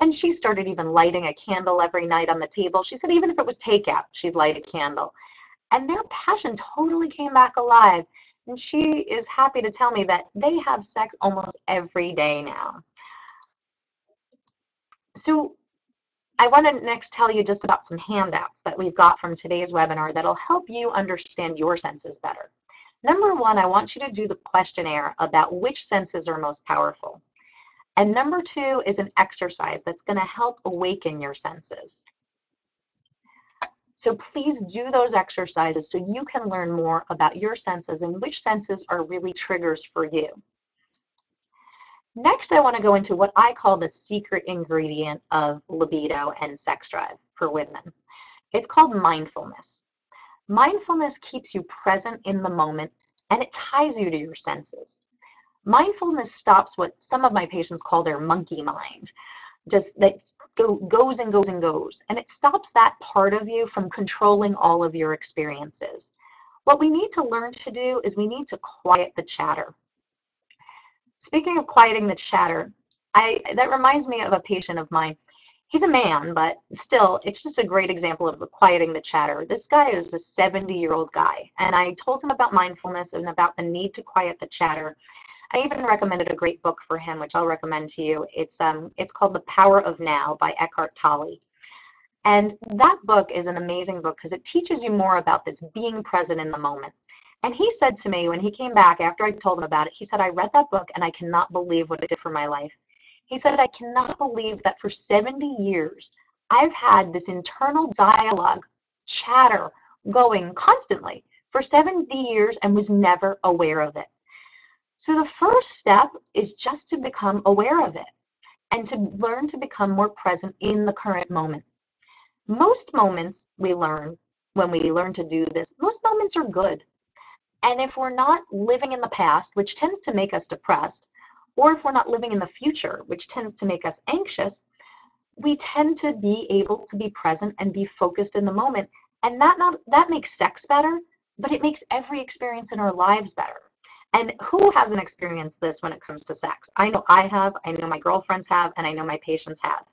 And she started even lighting a candle every night on the table. She said even if it was takeout, she'd light a candle. And their passion totally came back alive. And she is happy to tell me that they have sex almost every day now. So I want to next tell you just about some handouts that we've got from today's webinar that'll help you understand your senses better. Number one, I want you to do the questionnaire about which senses are most powerful. And number two is an exercise that's going to help awaken your senses. So please do those exercises so you can learn more about your senses and which senses are really triggers for you. Next, I want to go into what I call the secret ingredient of libido and sex drive for women. It's called mindfulness. Mindfulness keeps you present in the moment and it ties you to your senses. Mindfulness stops what some of my patients call their monkey mind, just that go, goes and goes and goes. And it stops that part of you from controlling all of your experiences. What we need to learn to do is we need to quiet the chatter. Speaking of quieting the chatter, I, that reminds me of a patient of mine. He's a man, but still, it's just a great example of quieting the chatter. This guy is a 70-year-old guy, and I told him about mindfulness and about the need to quiet the chatter. I even recommended a great book for him, which I'll recommend to you. It's um, it's called The Power of Now by Eckhart Tolle. And that book is an amazing book because it teaches you more about this being present in the moment. And he said to me when he came back after I told him about it, he said, I read that book and I cannot believe what it did for my life. He said, I cannot believe that for 70 years I've had this internal dialogue, chatter going constantly for 70 years and was never aware of it. So the first step is just to become aware of it and to learn to become more present in the current moment. Most moments we learn when we learn to do this, most moments are good. And if we're not living in the past, which tends to make us depressed, or if we're not living in the future, which tends to make us anxious, we tend to be able to be present and be focused in the moment. And that not that makes sex better, but it makes every experience in our lives better. And who hasn't experienced this when it comes to sex? I know I have, I know my girlfriends have, and I know my patients have.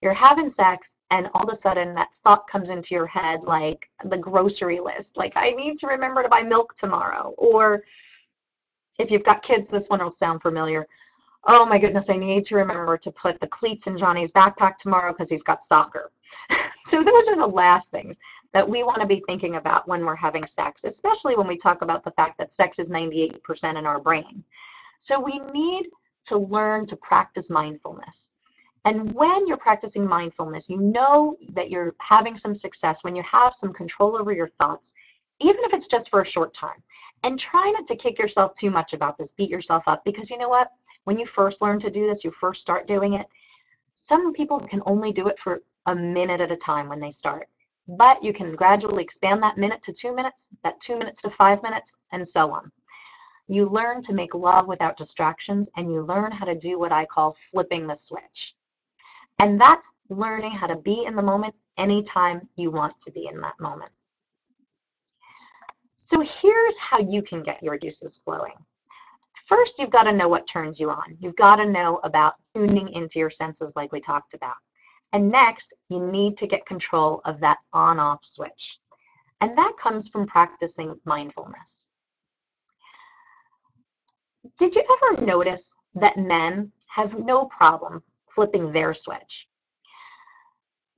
You're having sex and all of a sudden that thought comes into your head like the grocery list like i need to remember to buy milk tomorrow or if you've got kids this one will sound familiar oh my goodness i need to remember to put the cleats in johnny's backpack tomorrow because he's got soccer so those are the last things that we want to be thinking about when we're having sex especially when we talk about the fact that sex is 98% in our brain so we need to learn to practice mindfulness and when you're practicing mindfulness, you know that you're having some success when you have some control over your thoughts, even if it's just for a short time. And try not to kick yourself too much about this, beat yourself up, because you know what? When you first learn to do this, you first start doing it, some people can only do it for a minute at a time when they start. But you can gradually expand that minute to two minutes, that two minutes to five minutes, and so on. You learn to make love without distractions, and you learn how to do what I call flipping the switch. And that's learning how to be in the moment anytime you want to be in that moment. So here's how you can get your juices flowing. First, you've got to know what turns you on. You've got to know about tuning into your senses like we talked about. And next, you need to get control of that on-off switch. And that comes from practicing mindfulness. Did you ever notice that men have no problem flipping their switch.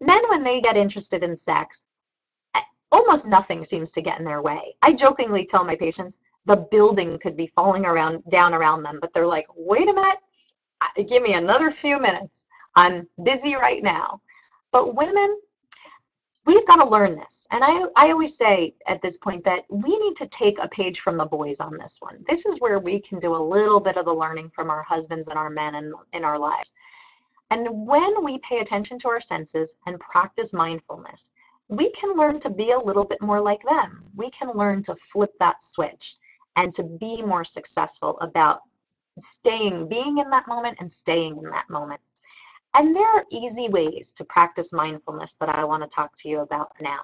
Men, when they get interested in sex, almost nothing seems to get in their way. I jokingly tell my patients the building could be falling around down around them, but they're like, wait a minute, give me another few minutes. I'm busy right now. But women, we've got to learn this. And I, I always say at this point that we need to take a page from the boys on this one. This is where we can do a little bit of the learning from our husbands and our men in, in our lives. And when we pay attention to our senses and practice mindfulness, we can learn to be a little bit more like them. We can learn to flip that switch and to be more successful about staying, being in that moment and staying in that moment. And there are easy ways to practice mindfulness that I want to talk to you about now.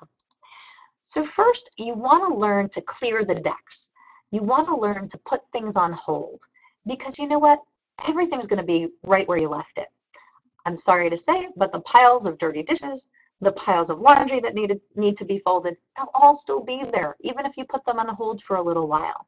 So first, you want to learn to clear the decks. You want to learn to put things on hold because you know what? Everything's going to be right where you left it. I'm sorry to say, but the piles of dirty dishes, the piles of laundry that needed, need to be folded, they'll all still be there, even if you put them on hold for a little while.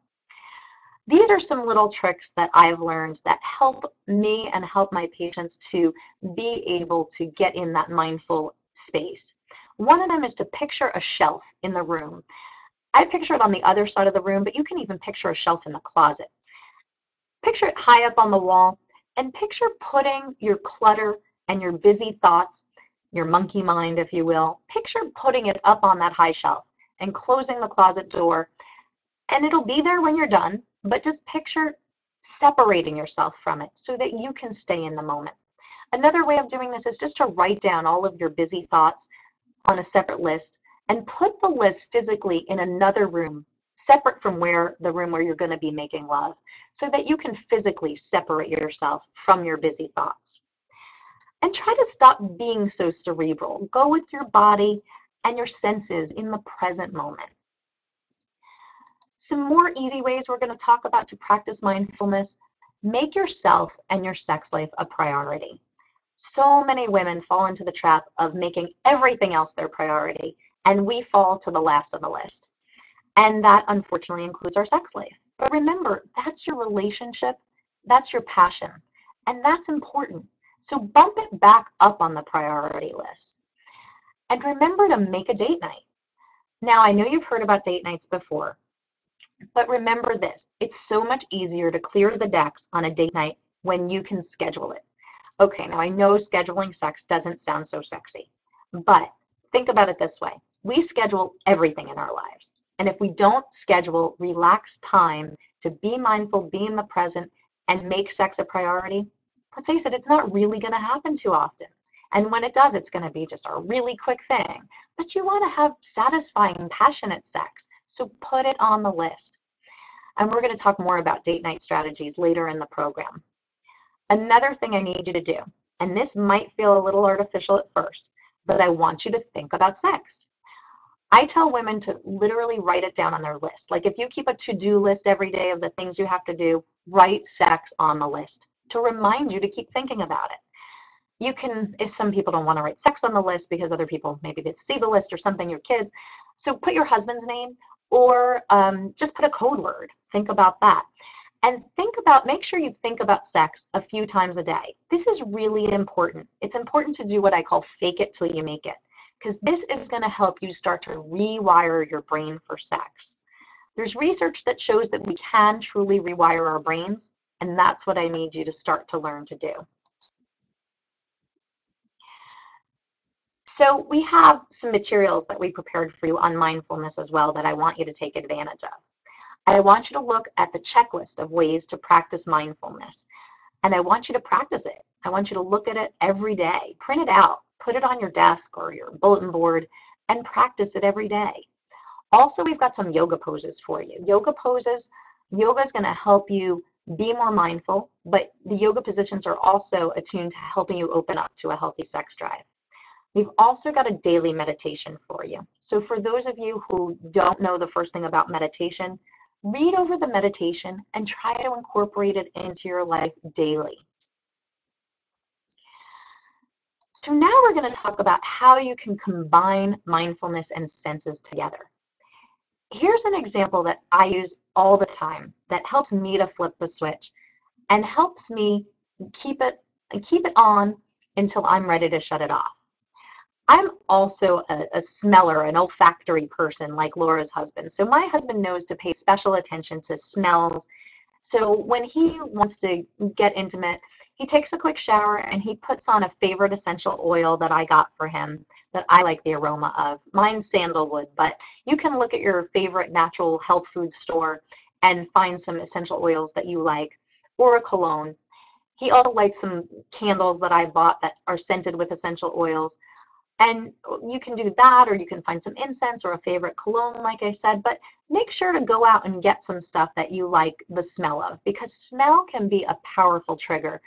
These are some little tricks that I've learned that help me and help my patients to be able to get in that mindful space. One of them is to picture a shelf in the room. I picture it on the other side of the room, but you can even picture a shelf in the closet. Picture it high up on the wall and picture putting your clutter and your busy thoughts, your monkey mind, if you will, picture putting it up on that high shelf and closing the closet door. And it'll be there when you're done, but just picture separating yourself from it so that you can stay in the moment. Another way of doing this is just to write down all of your busy thoughts on a separate list and put the list physically in another room separate from where the room where you're going to be making love so that you can physically separate yourself from your busy thoughts. And try to stop being so cerebral. Go with your body and your senses in the present moment. Some more easy ways we're going to talk about to practice mindfulness. Make yourself and your sex life a priority. So many women fall into the trap of making everything else their priority, and we fall to the last on the list. And that unfortunately includes our sex life. But remember, that's your relationship, that's your passion, and that's important. So bump it back up on the priority list. And remember to make a date night. Now, I know you've heard about date nights before, but remember this, it's so much easier to clear the decks on a date night when you can schedule it. Okay, now I know scheduling sex doesn't sound so sexy, but think about it this way. We schedule everything in our lives. And if we don't schedule relaxed time to be mindful, be in the present, and make sex a priority, let's face it, it's not really going to happen too often. And when it does, it's going to be just a really quick thing. But you want to have satisfying, passionate sex. So put it on the list. And we're going to talk more about date night strategies later in the program. Another thing I need you to do, and this might feel a little artificial at first, but I want you to think about sex. I tell women to literally write it down on their list. Like if you keep a to-do list every day of the things you have to do, write sex on the list to remind you to keep thinking about it. You can, if some people don't want to write sex on the list because other people maybe they see the list or something, your kids, so put your husband's name or um, just put a code word. Think about that. And think about, make sure you think about sex a few times a day. This is really important. It's important to do what I call fake it till you make it, because this is going to help you start to rewire your brain for sex. There's research that shows that we can truly rewire our brains, and that's what I need you to start to learn to do. So we have some materials that we prepared for you on mindfulness as well that I want you to take advantage of. I want you to look at the checklist of ways to practice mindfulness. And I want you to practice it. I want you to look at it every day. Print it out. Put it on your desk or your bulletin board and practice it every day. Also, we've got some yoga poses for you. Yoga poses, yoga is going to help you be more mindful, but the yoga positions are also attuned to helping you open up to a healthy sex drive. We've also got a daily meditation for you. So for those of you who don't know the first thing about meditation, read over the meditation and try to incorporate it into your life daily. So now we're going to talk about how you can combine mindfulness and senses together. Here's an example that I use all the time that helps me to flip the switch and helps me keep it keep it on until I'm ready to shut it off. I'm also a, a, smeller, an olfactory person like Laura's husband. So my husband knows to pay special attention to smells, So when he wants to get intimate, he takes a quick shower and he puts on a favorite essential oil that I got for him that I like the aroma of. Mine's sandalwood, but you can look at your favorite natural health food store and find some essential oils that you like or a cologne. He also likes some candles that I bought that are scented with essential oils. And you can do that, or you can find some incense or a favorite cologne, like I said, but make sure to go out and get some stuff that you like the smell of, because smell can be a powerful trigger.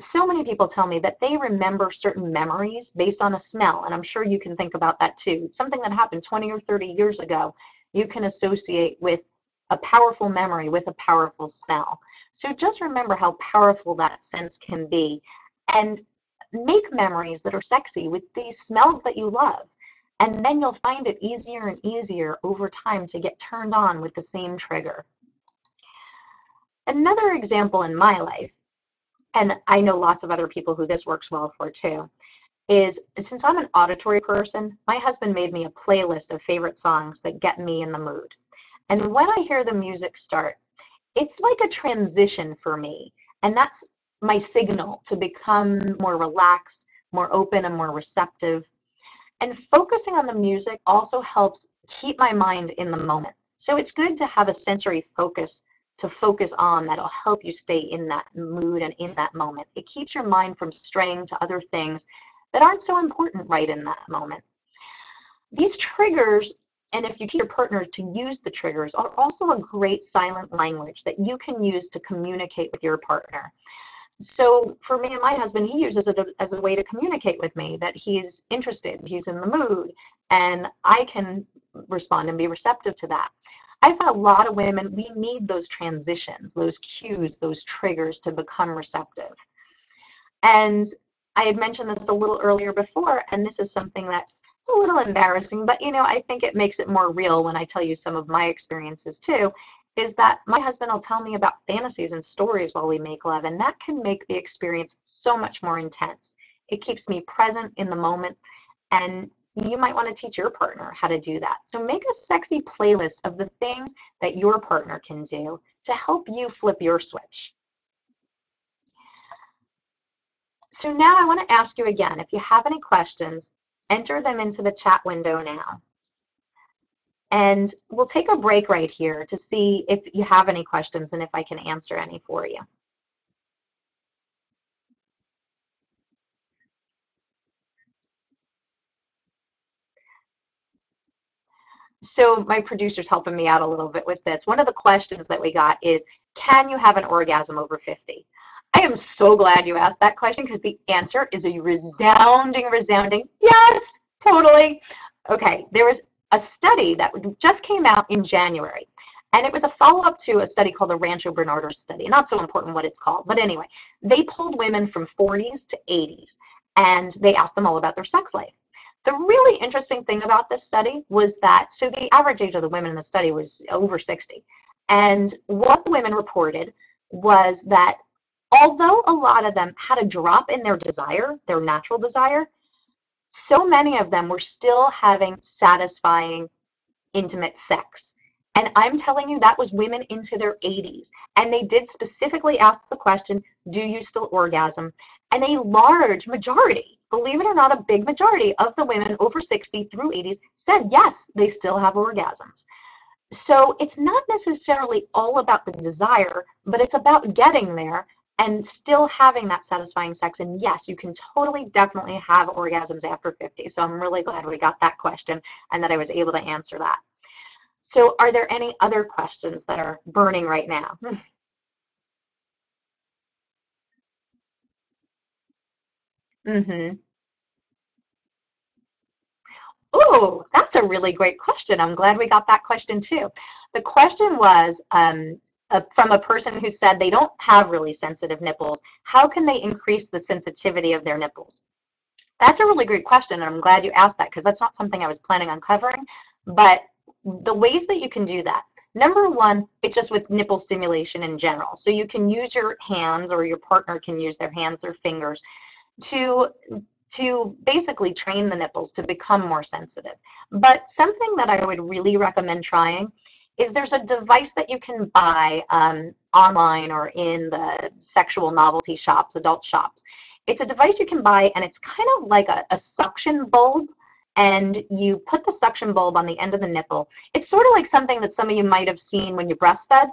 So many people tell me that they remember certain memories based on a smell, and I'm sure you can think about that too. Something that happened 20 or 30 years ago, you can associate with a powerful memory with a powerful smell. So just remember how powerful that sense can be. And make memories that are sexy with these smells that you love. And then you'll find it easier and easier over time to get turned on with the same trigger. Another example in my life, and I know lots of other people who this works well for too, is since I'm an auditory person, my husband made me a playlist of favorite songs that get me in the mood. And when I hear the music start, it's like a transition for me. And that's my signal to become more relaxed, more open, and more receptive. And focusing on the music also helps keep my mind in the moment. So it's good to have a sensory focus to focus on that'll help you stay in that mood and in that moment. It keeps your mind from straying to other things that aren't so important right in that moment. These triggers, and if you teach your partner to use the triggers, are also a great silent language that you can use to communicate with your partner so for me and my husband, he uses it as a way to communicate with me that he's interested, he's in the mood, and I can respond and be receptive to that. I find a lot of women, we need those transitions, those cues, those triggers to become receptive. And I had mentioned this a little earlier before, and this is something that's a little embarrassing, but you know, I think it makes it more real when I tell you some of my experiences too, is that my husband will tell me about fantasies and stories while we make love, and that can make the experience so much more intense. It keeps me present in the moment, and you might want to teach your partner how to do that. So make a sexy playlist of the things that your partner can do to help you flip your switch. So now I want to ask you again, if you have any questions, enter them into the chat window now. And we'll take a break right here to see if you have any questions and if I can answer any for you. So my producer's helping me out a little bit with this. One of the questions that we got is, can you have an orgasm over 50? I am so glad you asked that question because the answer is a resounding, resounding yes, totally. Okay, there was a study that just came out in January. And it was a follow-up to a study called the Rancho Bernardo study. Not so important what it's called, but anyway, they pulled women from 40s to 80s, and they asked them all about their sex life. The really interesting thing about this study was that, so the average age of the women in the study was over 60. And what the women reported was that although a lot of them had a drop in their desire, their natural desire, so many of them were still having satisfying intimate sex. And I'm telling you, that was women into their 80s. And they did specifically ask the question, do you still orgasm? And a large majority, believe it or not, a big majority of the women over 60 through 80s said yes, they still have orgasms. So it's not necessarily all about the desire, but it's about getting there and still having that satisfying sex. And yes, you can totally, definitely have orgasms after 50. So I'm really glad we got that question and that I was able to answer that. So are there any other questions that are burning right now? mm-hmm. Oh, that's a really great question. I'm glad we got that question too. The question was, um, from a person who said they don't have really sensitive nipples, how can they increase the sensitivity of their nipples? That's a really great question, and I'm glad you asked that because that's not something I was planning on covering. But the ways that you can do that, number one, it's just with nipple stimulation in general. So you can use your hands, or your partner can use their hands, their fingers, to to basically train the nipples to become more sensitive. But something that I would really recommend trying is there's a device that you can buy um, online or in the sexual novelty shops, adult shops. It's a device you can buy and it's kind of like a, a suction bulb and you put the suction bulb on the end of the nipple. It's sort of like something that some of you might have seen when you breastfed.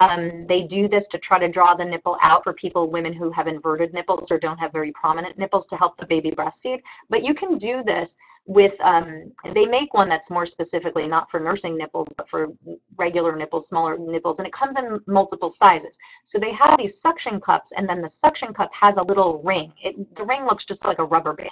Um, they do this to try to draw the nipple out for people, women who have inverted nipples or don't have very prominent nipples to help the baby breastfeed. But you can do this with, um, they make one that's more specifically not for nursing nipples, but for regular nipples, smaller nipples, and it comes in multiple sizes. So they have these suction cups, and then the suction cup has a little ring. It, the ring looks just like a rubber band.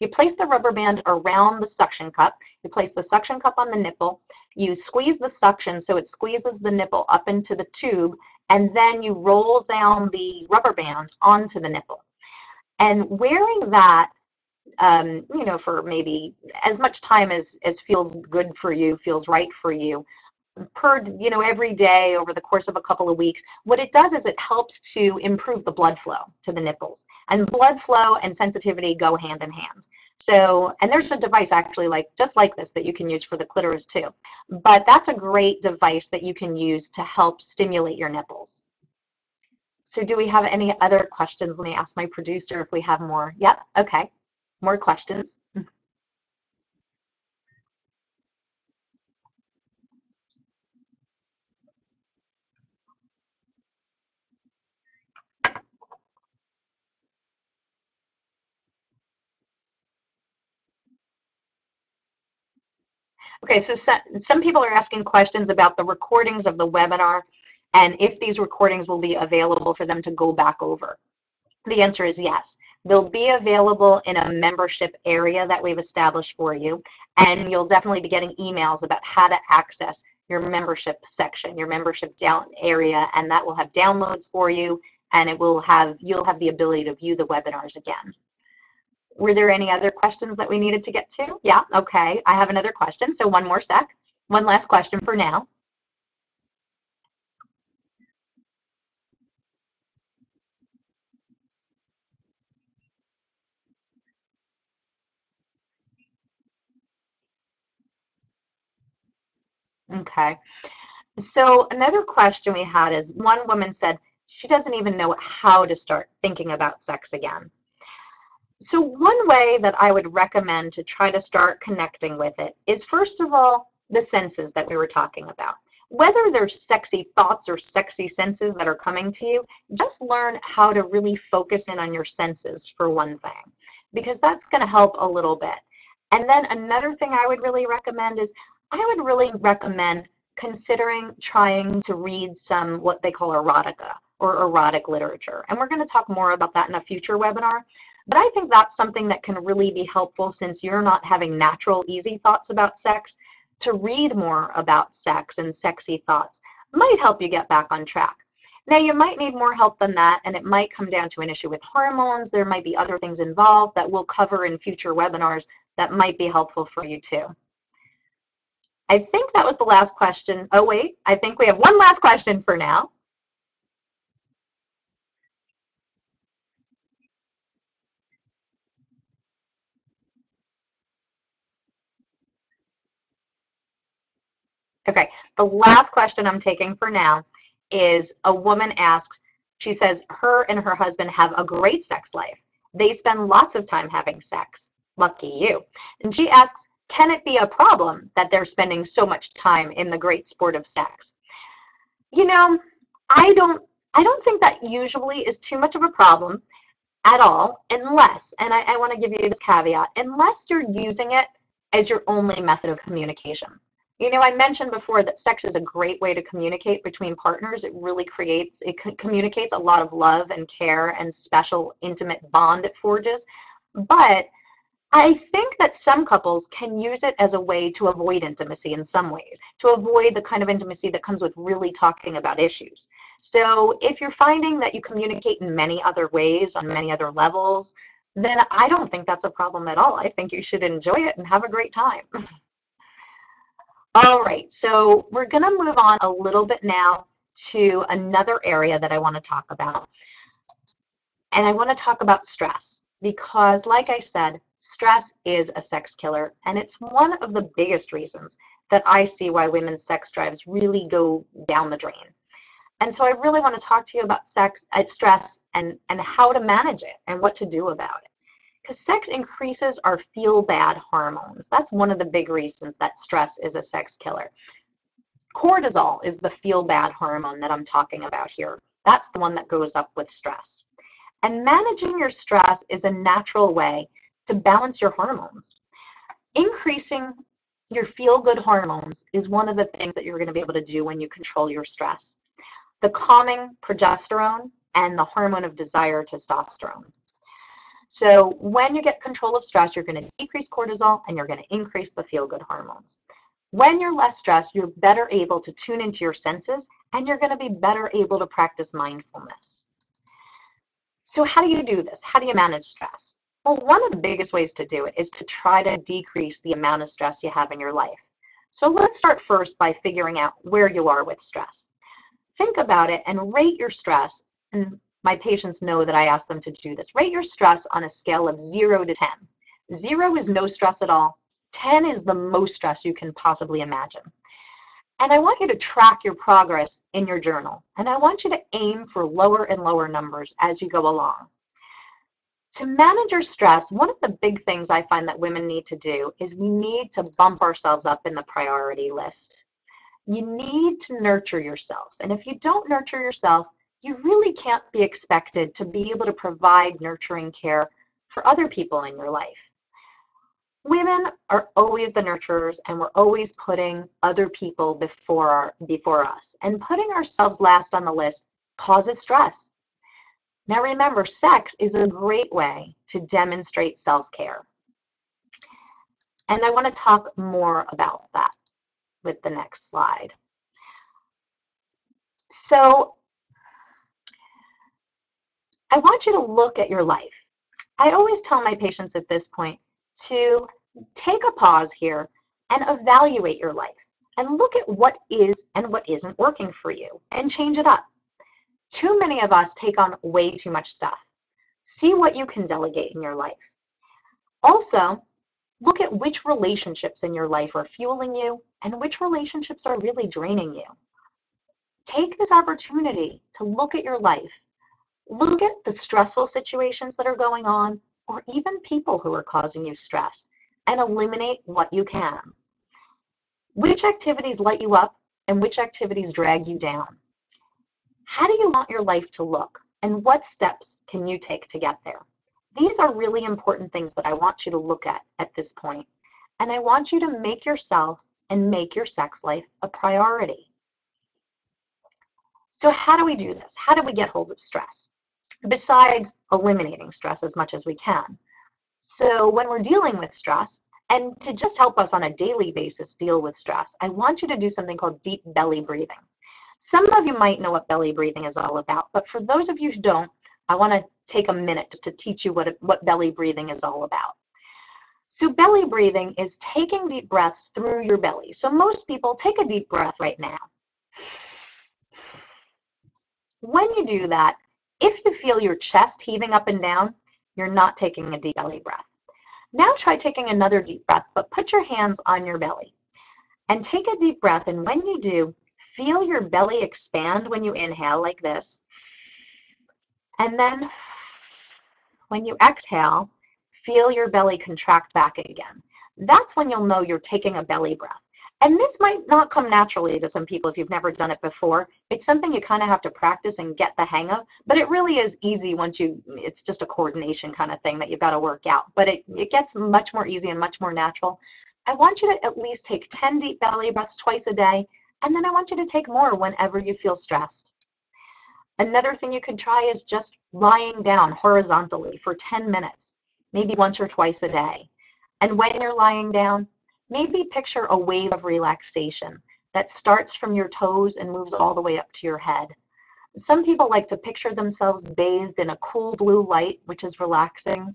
You place the rubber band around the suction cup, you place the suction cup on the nipple, you squeeze the suction so it squeezes the nipple up into the tube, and then you roll down the rubber band onto the nipple. And wearing that, um, you know, for maybe as much time as, as feels good for you, feels right for you, per, you know, every day over the course of a couple of weeks, what it does is it helps to improve the blood flow to the nipples. And blood flow and sensitivity go hand in hand. So, and there's a device actually like just like this that you can use for the clitoris too. But that's a great device that you can use to help stimulate your nipples. So do we have any other questions? Let me ask my producer if we have more. Yep, okay. More questions. Okay, so some people are asking questions about the recordings of the webinar and if these recordings will be available for them to go back over. The answer is yes. They'll be available in a membership area that we've established for you, and you'll definitely be getting emails about how to access your membership section, your membership down area, and that will have downloads for you, and it will have you'll have the ability to view the webinars again. Were there any other questions that we needed to get to? Yeah, okay. I have another question, so one more sec. One last question for now. Okay. So another question we had is one woman said she doesn't even know how to start thinking about sex again. So one way that I would recommend to try to start connecting with it is first of all, the senses that we were talking about. Whether there's sexy thoughts or sexy senses that are coming to you, just learn how to really focus in on your senses for one thing, because that's going to help a little bit. And then another thing I would really recommend is I would really recommend considering trying to read some what they call erotica or erotic literature. And we're going to talk more about that in a future webinar. But I think that's something that can really be helpful since you're not having natural, easy thoughts about sex. To read more about sex and sexy thoughts might help you get back on track. Now, you might need more help than that, and it might come down to an issue with hormones. There might be other things involved that we'll cover in future webinars that might be helpful for you too. I think that was the last question. Oh, wait, I think we have one last question for now. Okay, the last question I'm taking for now is a woman asks, she says her and her husband have a great sex life. They spend lots of time having sex. Lucky you. And she asks, can it be a problem that they're spending so much time in the great sport of sex? You know, I don't I don't think that usually is too much of a problem at all, unless, and I, I want to give you this caveat, unless you're using it as your only method of communication. You know, I mentioned before that sex is a great way to communicate between partners. It really creates, it communicates a lot of love and care and special intimate bond it forges. But I think that some couples can use it as a way to avoid intimacy in some ways, to avoid the kind of intimacy that comes with really talking about issues. So if you're finding that you communicate in many other ways, on many other levels, then I don't think that's a problem at all. I think you should enjoy it and have a great time. All right, so we're going to move on a little bit now to another area that I want to talk about. And I want to talk about stress because, like I said, stress is a sex killer, and it's one of the biggest reasons that I see why women's sex drives really go down the drain. And so I really want to talk to you about sex, uh, stress, and, and how to manage it and what to do about it. Because sex increases our feel bad hormones. That's one of the big reasons that stress is a sex killer. Cortisol is the feel bad hormone that I'm talking about here. That's the one that goes up with stress. And managing your stress is a natural way to balance your hormones. Increasing your feel good hormones is one of the things that you're going to be able to do when you control your stress. The calming progesterone and the hormone of desire testosterone. So when you get control of stress, you're going to decrease cortisol and you're going to increase the feel good hormones. When you're less stressed, you're better able to tune into your senses and you're going to be better able to practice mindfulness. So how do you do this? How do you manage stress? Well, one of the biggest ways to do it is to try to decrease the amount of stress you have in your life. So let's start first by figuring out where you are with stress. Think about it and rate your stress. And my patients know that I ask them to do this. Rate your stress on a scale of 0 to 10. 0 is no stress at all. 10 is the most stress you can possibly imagine. And I want you to track your progress in your journal. And I want you to aim for lower and lower numbers as you go along. To manage your stress, one of the big things I find that women need to do is we need to bump ourselves up in the priority list. You need to nurture yourself. And if you don't nurture yourself, you really can't be expected to be able to provide nurturing care for other people in your life. Women are always the nurturers and we're always putting other people before our, before us. And putting ourselves last on the list causes stress. Now remember sex is a great way to demonstrate self-care. And I want to talk more about that with the next slide. So I want you to look at your life I always tell my patients at this point to take a pause here and evaluate your life and look at what is and what isn't working for you and change it up. Too many of us take on way too much stuff. See what you can delegate in your life. Also, look at which relationships in your life are fueling you and which relationships are really draining you. Take this opportunity to look at your life. Look at the stressful situations that are going on or even people who are causing you stress and eliminate what you can. Which activities light you up and which activities drag you down? How do you want your life to look and what steps can you take to get there? These are really important things that I want you to look at at this point. And I want you to make yourself and make your sex life a priority. So how do we do this? How do we get hold of stress? Besides eliminating stress as much as we can. So when we're dealing with stress, and to just help us on a daily basis deal with stress, I want you to do something called deep belly breathing. Some of you might know what belly breathing is all about, but for those of you who don't, I want to take a minute just to teach you what, what belly breathing is all about. So belly breathing is taking deep breaths through your belly. So most people take a deep breath right now. When you do that, if you feel your chest heaving up and down, you're not taking a deep belly breath. Now try taking another deep breath, but put your hands on your belly. And take a deep breath, and when you do, feel your belly expand when you inhale like this. And then when you exhale, feel your belly contract back again. That's when you'll know you're taking a belly breath. And this might not come naturally to some people if you've never done it before. It's something you kind of have to practice and get the hang of, but it really is easy once you, it's just a coordination kind of thing that you've got to work out. But it, mm. it gets much more easy and much more natural. I want you to at least take 10 deep belly breaths twice a day, and then I want you to take more whenever you feel stressed. Another thing you could try is just lying down horizontally for 10 minutes, maybe once or twice a day. And when you're lying down, maybe picture a wave of relaxation that starts from your toes and moves all the way up to your head. Some people like to picture themselves bathed in a cool blue light, which is relaxing.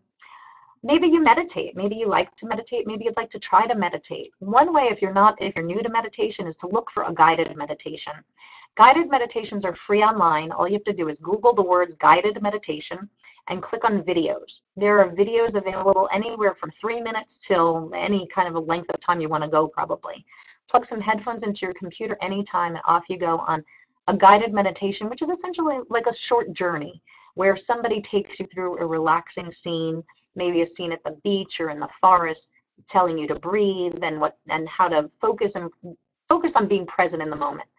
Maybe you meditate. Maybe you like to meditate. Maybe you'd like to try to meditate. One way, if you're not, if you're new to meditation, is to look for a guided meditation. Guided meditations are free online. All you have to do is Google the words guided meditation and click on videos. There are videos available anywhere from three minutes till any kind of a length of time you want to go probably. plug some headphones into your computer anytime and off you go on a guided meditation, which is essentially like a short journey where somebody takes you through a relaxing scene, maybe a scene at the beach or in the forest, telling you to breathe and what and how to focus and focus on being present in the moment.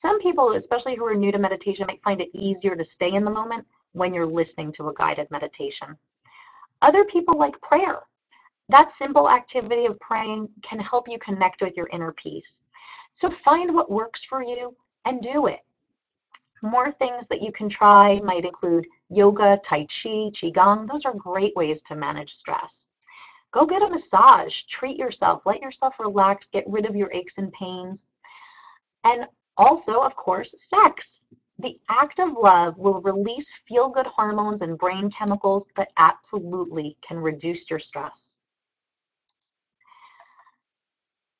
Some people, especially who are new to meditation, might find it easier to stay in the moment when you're listening to a guided meditation. Other people like prayer. That simple activity of praying can help you connect with your inner peace. So find what works for you and do it. More things that you can try might include yoga, tai chi, qigong. Those are great ways to manage stress. Go get a massage, treat yourself, let yourself relax, get rid of your aches and pains. And also, of course, sex. The act of love will release feel good hormones and brain chemicals that absolutely can reduce your stress.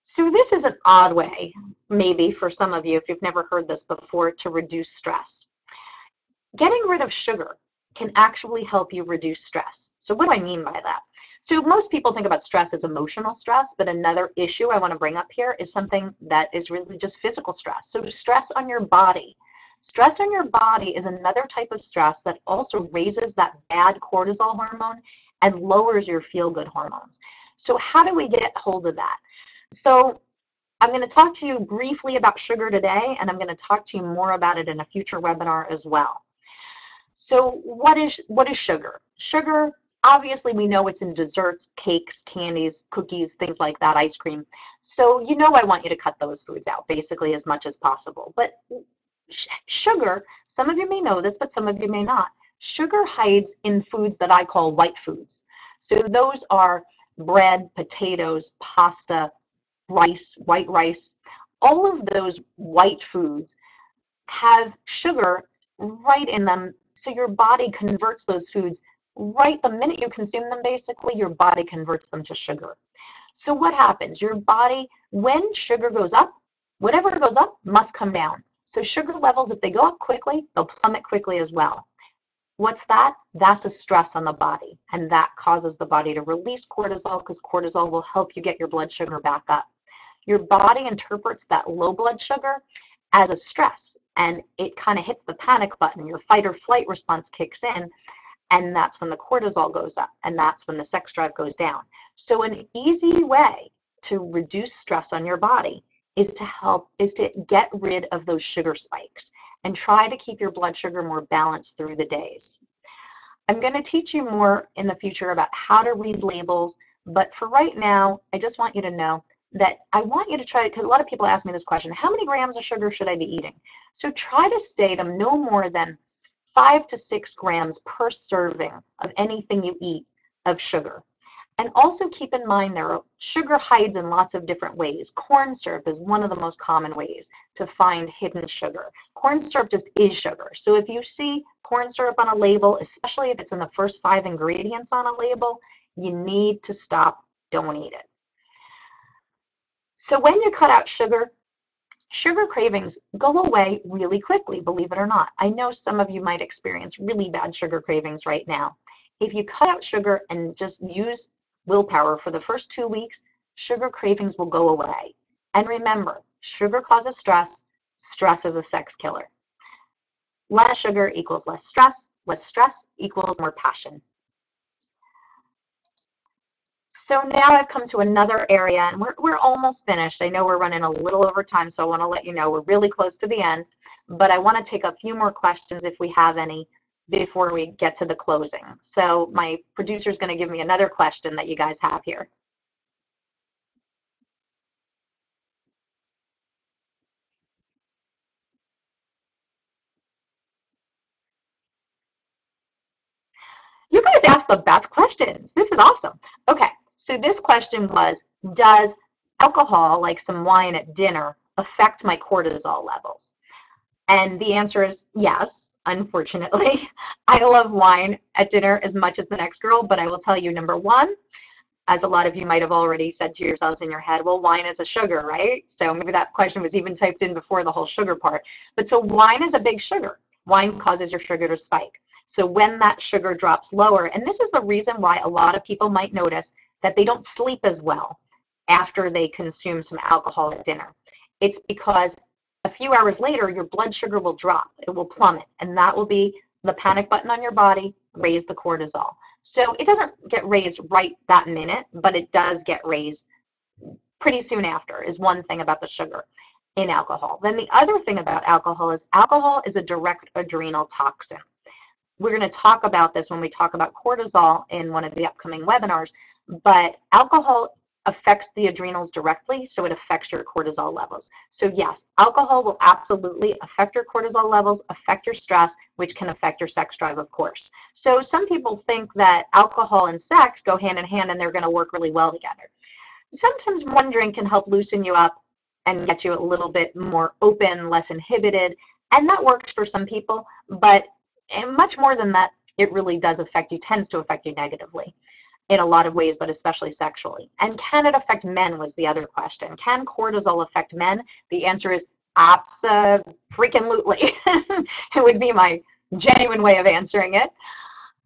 So this is an odd way, maybe for some of you, if you've never heard this before, to reduce stress. Getting rid of sugar can actually help you reduce stress. So what do I mean by that? So most people think about stress as emotional stress, but another issue I want to bring up here is something that is really just physical stress. So stress on your body. Stress on your body is another type of stress that also raises that bad cortisol hormone and lowers your feel-good hormones. So how do we get hold of that? So I'm going to talk to you briefly about sugar today, and I'm going to talk to you more about it in a future webinar as well. So what is, what is sugar? Sugar, obviously we know it's in desserts, cakes, candies, cookies, things like that, ice cream. So you know I want you to cut those foods out basically as much as possible. But sugar, some of you may know this, but some of you may not. Sugar hides in foods that I call white foods. So those are bread, potatoes, pasta, rice, white rice, all of those white foods have sugar right in them. So your body converts those foods right the minute you consume them, basically, your body converts them to sugar. So what happens? Your body, when sugar goes up, whatever goes up must come down. So sugar levels, if they go up quickly, they'll plummet quickly as well. What's that? That's a stress on the body, and that causes the body to release cortisol because cortisol will help you get your blood sugar back up your body interprets that low blood sugar as a stress and it kind of hits the panic button. Your fight or flight response kicks in and that's when the cortisol goes up and that's when the sex drive goes down. So an easy way to reduce stress on your body is to help is to get rid of those sugar spikes and try to keep your blood sugar more balanced through the days. I'm going to teach you more in the future about how to read labels, but for right now, I just want you to know that I want you to try, because a lot of people ask me this question, how many grams of sugar should I be eating? So try to stay to no more than five to six grams per serving of anything you eat of sugar. And also keep in mind there are, sugar hides in lots of different ways. Corn syrup is one of the most common ways to find hidden sugar. Corn syrup just is sugar. So if you see corn syrup on a label, especially if it's in the first five ingredients on a label, you need to stop. Don't eat it. So when you cut out sugar, sugar cravings go away really quickly, believe it or not. I know some of you might experience really bad sugar cravings right now. If you cut out sugar and just use willpower for the first two weeks, sugar cravings will go away. And remember, sugar causes stress. Stress is a sex killer. Less sugar equals less stress. Less stress equals more passion. So now I've come to another area, and we're, we're almost finished. I know we're running a little over time, so I want to let you know we're really close to the end. But I want to take a few more questions if we have any before we get to the closing. So my producer is going to give me another question that you guys have here. You guys ask the best questions. This is awesome. Okay, so this question was, does alcohol, like some wine at dinner, affect my cortisol levels? And the answer is yes, unfortunately. I love wine at dinner as much as the next girl, but I will tell you, number one, as a lot of you might have already said to yourselves in your head, well, wine is a sugar, right? So maybe that question was even typed in before the whole sugar part. But so wine is a big sugar. Wine causes your sugar to spike. So when that sugar drops lower, and this is the reason why a lot of people might notice that they don't sleep as well after they consume some alcohol at dinner. It's because a few hours later, your blood sugar will drop. It will plummet. And that will be the panic button on your body, raise the cortisol. So it doesn't get raised right that minute, but it does get raised pretty soon after, is one thing about the sugar in alcohol. Then the other thing about alcohol is alcohol is a direct adrenal toxin. We're going to talk about this when we talk about cortisol in one of the upcoming webinars, but alcohol affects the adrenals directly, so it affects your cortisol levels. So yes, alcohol will absolutely affect your cortisol levels, affect your stress, which can affect your sex drive, of course. So some people think that alcohol and sex go hand in hand and they're going to work really well together. Sometimes one drink can help loosen you up and get you a little bit more open, less inhibited, and that works for some people, but much more than that, it really does affect you, tends to affect you negatively in a lot of ways, but especially sexually. And can it affect men was the other question. Can cortisol affect men? The answer is absolutely. it would be my genuine way of answering it.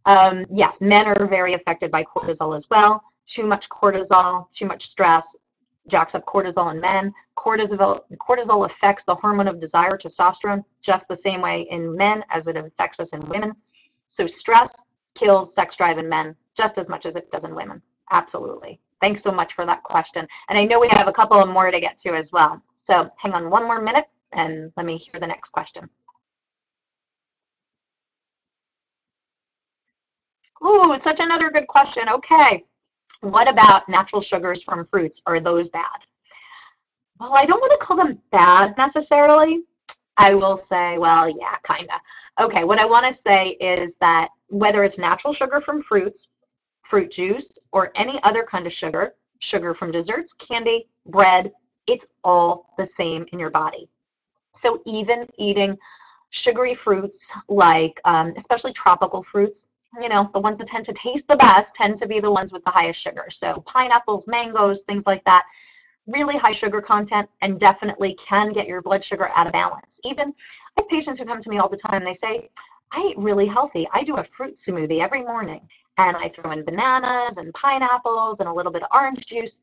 Um, yes, men are very affected by cortisol as well. Too much cortisol, too much stress jacks up cortisol in men. Cortisol, cortisol affects the hormone of desire, testosterone, just the same way in men as it affects us in women. So stress kills sex drive in men just as much as it does in women. Absolutely. Thanks so much for that question. And I know we have a couple of more to get to as well. So hang on one more minute and let me hear the next question. Ooh, such another good question. Okay. What about natural sugars from fruits? Are those bad? Well, I don't want to call them bad necessarily. I will say, well, yeah, kind of. Okay, what I want to say is that whether it's natural sugar from fruits fruit juice, or any other kind of sugar, sugar from desserts, candy, bread, it's all the same in your body. So even eating sugary fruits like, um, especially tropical fruits, you know, the ones that tend to taste the best tend to be the ones with the highest sugar. So pineapples, mangoes, things like that, really high sugar content and definitely can get your blood sugar out of balance. Even I have patients who come to me all the time, they say, I eat really healthy. I do a fruit smoothie every morning and I throw in bananas and pineapples and a little bit of orange juice.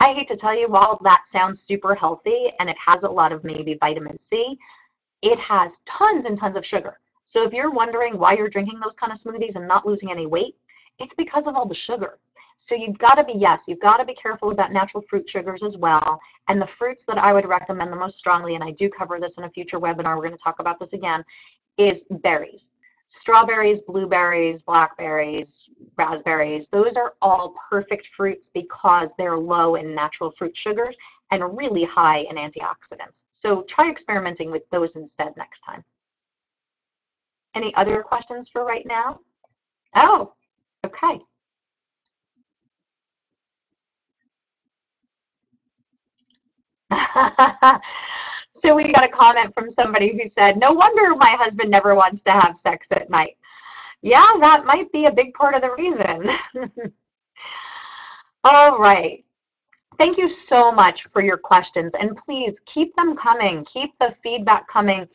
I hate to tell you, while that sounds super healthy and it has a lot of maybe vitamin C, it has tons and tons of sugar. So if you're wondering why you're drinking those kind of smoothies and not losing any weight, it's because of all the sugar. So you've got to be, yes, you've got to be careful about natural fruit sugars as well. And the fruits that I would recommend the most strongly, and I do cover this in a future webinar, we're going to talk about this again, is berries strawberries, blueberries, blackberries, raspberries, those are all perfect fruits because they're low in natural fruit sugars and really high in antioxidants. So try experimenting with those instead next time. Any other questions for right now? Oh, okay. So we got a comment from somebody who said, no wonder my husband never wants to have sex at night. Yeah, that might be a big part of the reason. All right. Thank you so much for your questions. And please keep them coming. Keep the feedback coming.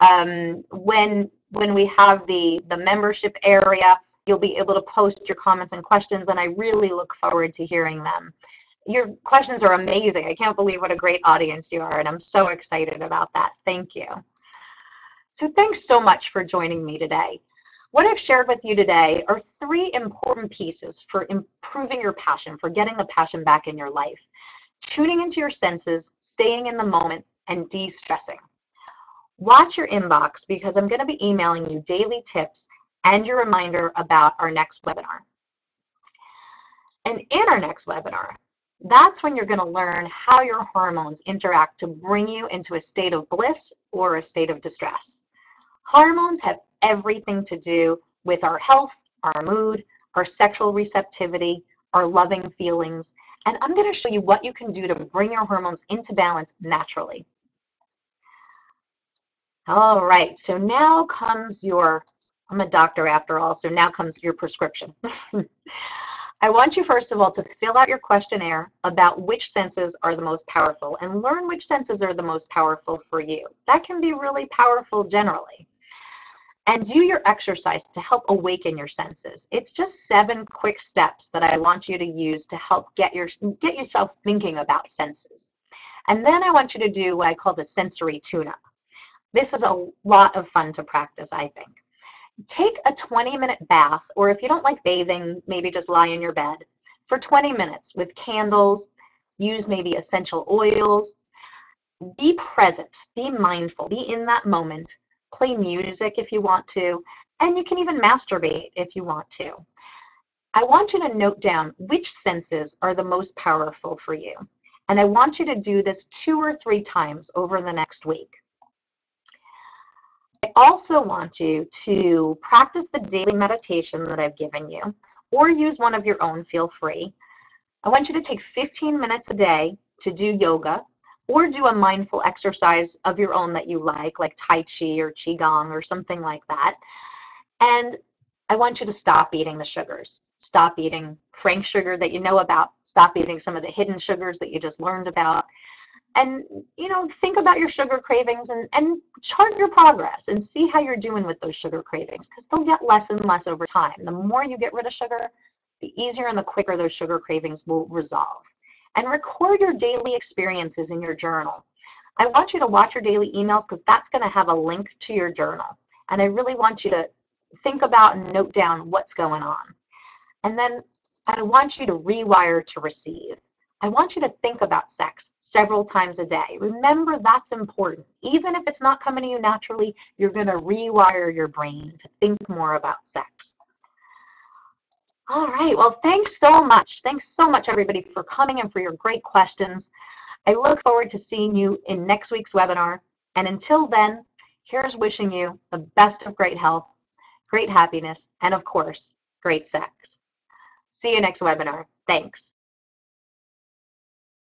Um, when when we have the, the membership area, you'll be able to post your comments and questions, and I really look forward to hearing them your questions are amazing. I can't believe what a great audience you are, and I'm so excited about that. Thank you. So thanks so much for joining me today. What I've shared with you today are three important pieces for improving your passion, for getting the passion back in your life. Tuning into your senses, staying in the moment, and de-stressing. Watch your inbox because I'm going to be emailing you daily tips and your reminder about our next webinar. And in our next webinar, that's when you're going to learn how your hormones interact to bring you into a state of bliss or a state of distress. Hormones have everything to do with our health, our mood, our sexual receptivity, our loving feelings, and I'm going to show you what you can do to bring your hormones into balance naturally. All right, so now comes your, I'm a doctor after all, so now comes your prescription. I want you first of all to fill out your questionnaire about which senses are the most powerful and learn which senses are the most powerful for you. That can be really powerful generally. and do your exercise to help awaken your senses. It's just seven quick steps that I want you to use to help get your get yourself thinking about senses. And then I want you to do what I call the sensory tune-up. This is a lot of fun to practice, I think. Take a 20-minute bath, or if you don't like bathing, maybe just lie in your bed for 20 minutes with candles, use maybe essential oils. Be present, be mindful, be in that moment, play music if you want to, and you can even masturbate if you want to. I want you to note down which senses are the most powerful for you. And I want you to do this two or three times over the next week. I also want you to practice the daily meditation that I've given you, or use one of your own, feel free. I want you to take 15 minutes a day to do yoga, or do a mindful exercise of your own that you like, like Tai Chi or Qigong or something like that. And I want you to stop eating the sugars. Stop eating frank sugar that you know about. Stop eating some of the hidden sugars that you just learned about. And, you know, think about your sugar cravings and, and chart your progress and see how you're doing with those sugar cravings because they'll get less and less over time. The more you get rid of sugar, the easier and the quicker those sugar cravings will resolve. And record your daily experiences in your journal. I want you to watch your daily emails because that's going to have a link to your journal. And I really want you to think about and note down what's going on. And then I want you to rewire to receive. I want you to think about sex several times a day. Remember, that's important. Even if it's not coming to you naturally, you're going to rewire your brain to think more about sex. All right. Well, thanks so much. Thanks so much, everybody, for coming and for your great questions. I look forward to seeing you in next week's webinar. And until then, here's wishing you the best of great health great happiness, and of course, great sex. See you next webinar. Thanks.